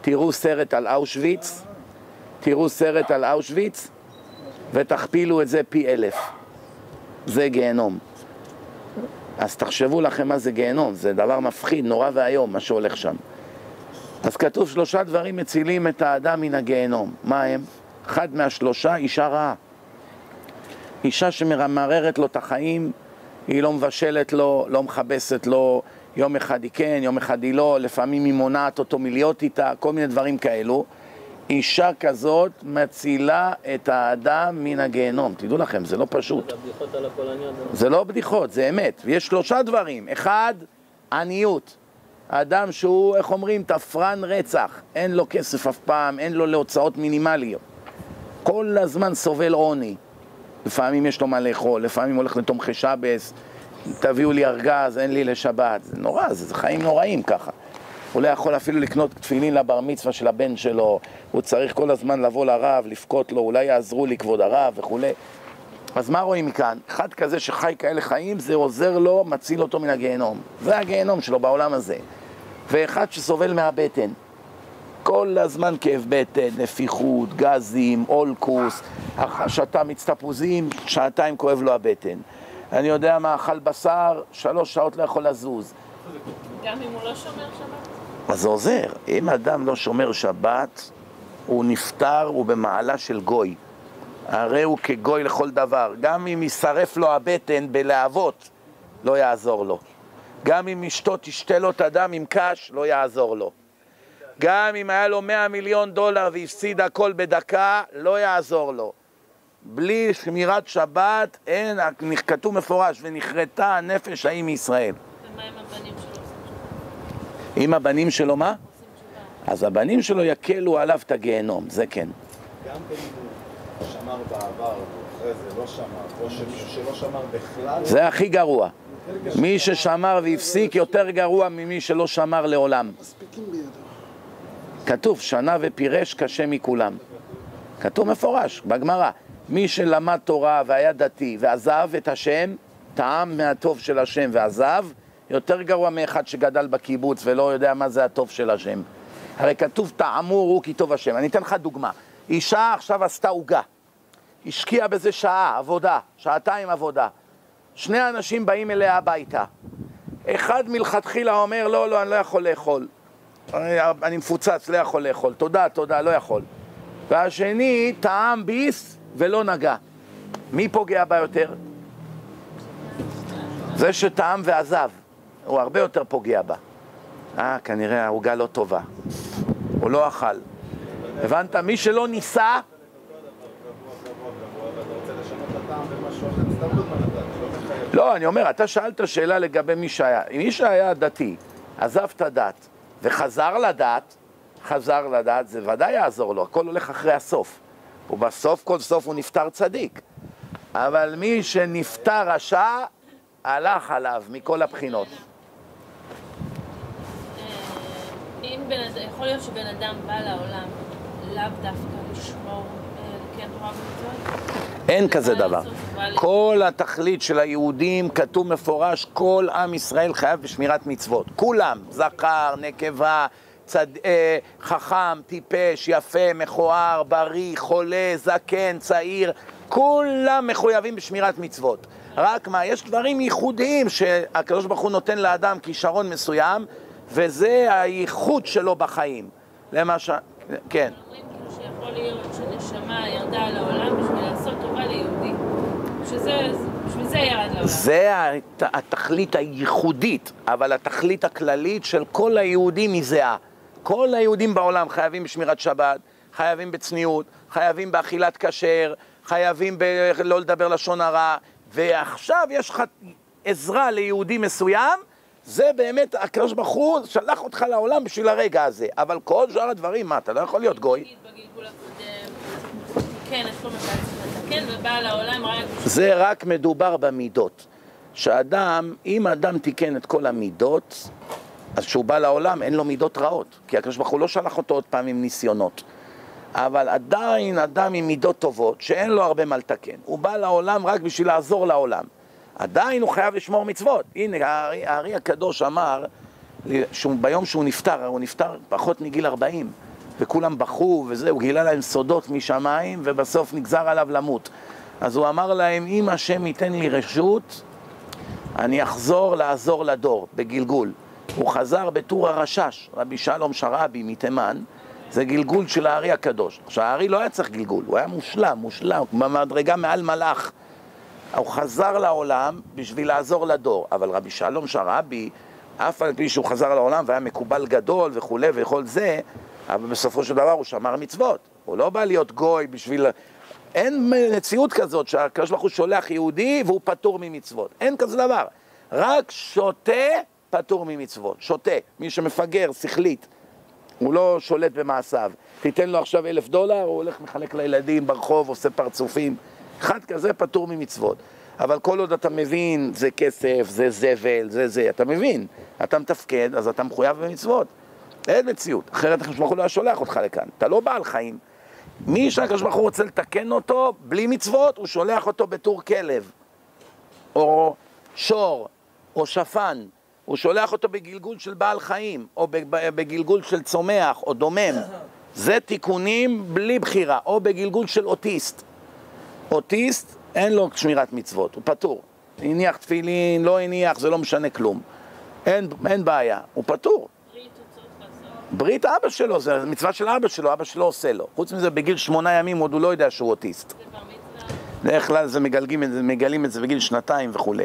תראו סרט על אושוויץ, תראו סרט על אושוויץ, ותכפילו את זה פי אלף. זה גיהנום. אז תחשבו לכם מה זה גיהנום, זה דבר מפחיד, נורא ואיום, מה שהולך שם. אז כתוב שלושה דברים מצילים את האדם מן הגיהנום. מה הם? אחד מהשלושה, אישה רעה. אישה שממררת לו את החיים, היא לא מבשלת לו, לא מכבסת לו, יום אחד היא כן, יום אחד היא לא, לפעמים היא מונעת אותו מלהיות איתה, כל מיני דברים כאלו. אישה כזאת מצילה את האדם מן הגיהנום. תדעו לכם, זה לא פשוט. הפולניות. זה לא בדיחות, זה אמת. ויש שלושה דברים. אחד, עניות. אדם שהוא, איך אומרים, תפרן רצח. אין לו כסף אף פעם, אין לו להוצאות מינימליות. כל הזמן סובל עוני. לפעמים יש לו מה לאכול, לפעמים הולך לתומכי שבס, תביאו לי ארגז, אין לי לשבת. זה נורא, זה, זה חיים נוראים ככה. הוא לא יכול אפילו לקנות תפילין לבר מצווה של הבן שלו, הוא צריך כל הזמן לבוא לרב, לבכות לו, אולי יעזרו לי כבוד הרב וכולי. אז מה רואים מכאן? אחד כזה שחי כאלה חיים, זה עוזר לו, מציל אותו מן הגיהנום. זה הגיהנום שלו בעולם הזה. ואחד שסובל מהבטן. כל הזמן כאב בטן, נפיחות, גזים, אולקוס, שתה מיץ תפוזים, שעתיים כואב לו הבטן. אני יודע מה, אכל בשר, שלוש שעות לא יכול לזוז. גם אם הוא לא שומר שבת? אז זה עוזר. אם אדם לא שומר שבת, הוא נפטר, הוא במעלה של גוי. הרי הוא כגוי לכל דבר. גם אם יישרף לו הבטן בלהבות, לא יעזור לו. גם אם אשתו תשתה לו את הדם עם קש, לא יעזור לו. גם אם היה לו 100 מיליון דולר והפסיד הכל בדקה, לא יעזור לו. בלי שמירת שבת, אין, כתוב מפורש, ונכרתה הנפש ההיא מישראל. ומה עם הבנים שלו? אם הבנים שלו מה? אז הבנים שלו יקלו עליו את הגיהנום, זה כן. גם הוא שמר בעבר, ואחרי זה לא שמר, או שמישהו שלא שמר בכלל, זה הכי גרוע. מי ששמר והפסיק יותר גרוע ממי שלא שמר לעולם. כתוב, שנה ופירש קשה מכולם. כתוב מפורש, בגמרא. מי שלמד תורה והיה דתי ועזב את השם, טעם מהטוב של השם ועזב, יותר גרוע מאחד שגדל בקיבוץ ולא יודע מה זה הטוב של השם. הרי כתוב טעמו ראו כי טוב השם. אני אתן לך דוגמה. אישה עכשיו עשתה עוגה. השקיעה בזה שעה, עבודה, שעתיים עבודה. שני אנשים באים אליה הביתה. אחד מלכתחילה אומר, לא, לא, אני לא יכול לאכול. אני, אני מפוצץ, לא יכול לאכול. תודה, תודה, לא יכול. והשני טעם ביס ולא נגע. מי פוגע בה יותר? זה שטעם ועזב. הוא הרבה יותר פוגע בה. אה, כנראה העוגה לא טובה. הוא לא אכל. הבנת? מי שלא ניסה, לא אני אומר, אתה שאלת שאלה לגבי מי שהיה. מי שהיה דתי, עזב את הדת וחזר לדת, חזר לדת, זה ודאי יעזור לו, הכל הולך אחרי הסוף. ובסוף כל סוף הוא נפטר צדיק. אבל מי שנפטר רשע, הלך עליו מכל הבחינות. אה, אם בן אדם, יכול להיות שבן אדם בא לעולם לאו דווקא לשמור אה, כן תורה ומצוות? אין כזה דבר. כל התכלית של היהודים, כתוב מפורש, כל עם ישראל חייב בשמירת מצוות. כולם, זכר, נקבה, צד... אה, חכם, טיפש, יפה, מכוער, בריא, חולה, זקן, צעיר, כולם מחויבים בשמירת מצוות. רק מה, יש דברים ייחודיים שהקדוש ברוך הוא נותן לאדם כישרון מסוים, וזה הייחוד שלו בחיים. למשל, כן. כאילו שיכול להיות שנשמה ירדה לעולם בשביל לעשות טובה ליהודי. שזה, בשביל זה ירד לעולם. זה הת- התכלית הייחודית, אבל התכלית הכללית של כל היהודים היא זהה. כל היהודים בעולם חייבים בשמירת שבת, חייבים בצניעות, חייבים באכילת כשר, חייבים ב- לא לדבר לשון הרע, ועכשיו יש לך עזרה ליהודי מסוים, זה באמת, הקדוש ברוך הוא שלח אותך לעולם בשביל הרגע הזה, אבל כל שאר הדברים, מה, אתה לא יכול להיות גוי? כן, בשביל... זה רק מדובר במידות. שאדם, אם אדם תיקן את כל המידות, אז כשהוא בא לעולם אין לו מידות רעות, כי הקדוש ברוך הוא לא שלח אותו עוד פעם עם ניסיונות. אבל עדיין אדם עם מידות טובות, שאין לו הרבה מה לתקן, הוא בא לעולם רק בשביל לעזור לעולם. עדיין הוא חייב לשמור מצוות. הנה, הארי, הארי הקדוש אמר, שהוא, ביום שהוא נפטר, הוא נפטר פחות מגיל 40, וכולם בכו וזה, הוא גילה להם סודות משמיים, ובסוף נגזר עליו למות. אז הוא אמר להם, אם השם ייתן לי רשות, אני אחזור לעזור לדור, בגלגול. הוא חזר בטור הרשש, רבי שלום שרעבי מתימן, זה גלגול של הארי הקדוש. עכשיו, הארי לא היה צריך גלגול, הוא היה מושלם, מושלם, במדרגה מעל מלאך. הוא חזר לעולם בשביל לעזור לדור, אבל רבי שלום שרעבי, אף על פי שהוא חזר לעולם והיה מקובל גדול וכולי וכל זה, אבל בסופו של דבר הוא שמר מצוות. הוא לא בא להיות גוי בשביל... אין מציאות כזאת שהקדוש ברוך הוא שולח יהודי והוא פטור ממצוות. אין כזה דבר. רק שותה פטור ממצוות. שותה. מי שמפגר שכלית, הוא לא שולט במעשיו. תיתן לו עכשיו אלף דולר, הוא הולך מחלק לילדים ברחוב, עושה פרצופים. אחד כזה פטור ממצוות. אבל כל עוד אתה מבין, זה כסף, זה זבל, זה זה, אתה מבין. אתה מתפקד, אז אתה מחויב במצוות. אין מציאות. אחרת הקדוש ברוך הוא לא היה שולח אותך לכאן. אתה לא בעל חיים. מי שהקדוש ברוך הוא רוצה לתקן אותו בלי מצוות, הוא שולח אותו בתור כלב, או שור, או שפן. הוא שולח אותו בגלגול של בעל חיים, או בגלגול של צומח, או דומם. זה תיקונים בלי בחירה, או בגלגול של אוטיסט. אוטיסט, אין לו שמירת מצוות, הוא פטור. הניח תפילין, לא הניח, זה לא משנה כלום. אין, אין בעיה, הוא פטור. ברית אבא שלו, זה מצווה של אבא שלו, אבא שלו עושה לו. חוץ מזה, בגיל שמונה ימים עוד הוא לא יודע שהוא אוטיסט. זה בר מצווה, בדרך כלל זה מגלגים מגלים את זה בגיל שנתיים וכולי.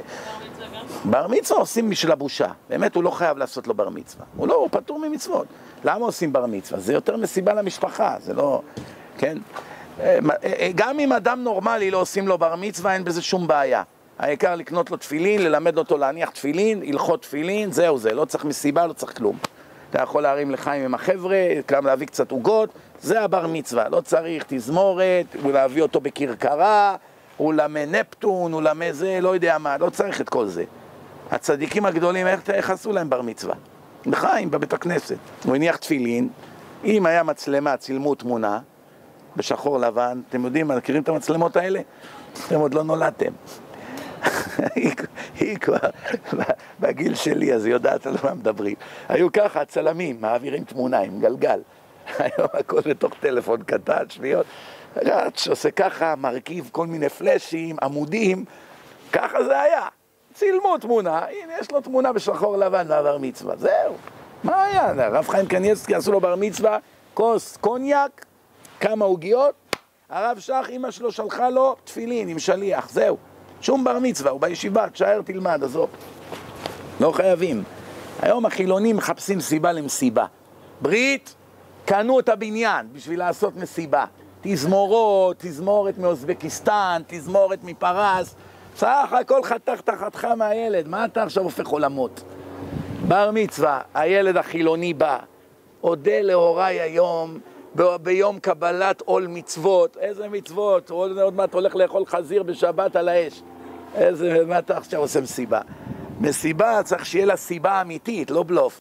בר מצווה עושים בשביל הבושה. באמת, הוא לא חייב לעשות לו בר מצווה. הוא לא, הוא פטור ממצוות. למה עושים בר מצווה? זה יותר מסיבה למשפחה, זה לא... כן? אה, אה, אה, גם אם אדם נורמלי לא עושים לו בר מצווה, אין בזה שום בעיה. העיקר לקנות לו תפילין, ללמד אותו להניח תפילין, הלכות תפילין, זהו זה, לא צריך מסיבה, לא צריך כלום. אתה יכול להרים לחיים עם החבר'ה, גם להביא קצת עוגות, זה הבר מצווה, לא צריך תזמורת, ולהביא אותו בכרכרה, אולמי נפטון, אולמי זה, לא יודע מה, לא צריך את כל זה. הצדיקים הגדולים, איך, איך עשו להם בר מצווה? בחיים, בבית הכנסת. הוא הניח תפילין, אם היה מצלמה, צילמו תמונה, בשחור לבן, אתם יודעים, מכירים את המצלמות האלה? אתם עוד לא נולדתם. היא, היא כבר בגיל שלי, אז היא יודעת על מה מדברים. היו ככה, הצלמים, מעבירים תמונה עם גלגל. היום הכל בתוך טלפון קטן, שניות. רץ, עושה ככה, מרכיב כל מיני פלאשים, עמודים, ככה זה היה. צילמו תמונה, הנה יש לו תמונה בשחור לבן מהבר מצווה, זהו. מה היה? הרב חיים קניאסקי עשו לו בר מצווה, כוס קוניאק, כמה עוגיות, הרב שך, אמא שלו שלחה לו תפילין עם שליח, זהו. שום בר מצווה, הוא בישיבה, תשאר תלמד, עזוב. לא חייבים. היום החילונים מחפשים סיבה למסיבה. ברית, קנו את הבניין בשביל לעשות מסיבה. תזמורות, תזמורת מאוזבקיסטן, תזמורת מפרס. סך הכל חתך תחתך מהילד, מה אתה עכשיו הופך עולמות? בר מצווה, הילד החילוני בא, אודה להוריי היום ב- ביום קבלת עול מצוות. איזה מצוות? עוד, עוד מעט הולך לאכול חזיר בשבת על האש. איזה, מה אתה עכשיו עושה מסיבה? מסיבה צריך שיהיה לה סיבה אמיתית, לא בלוף.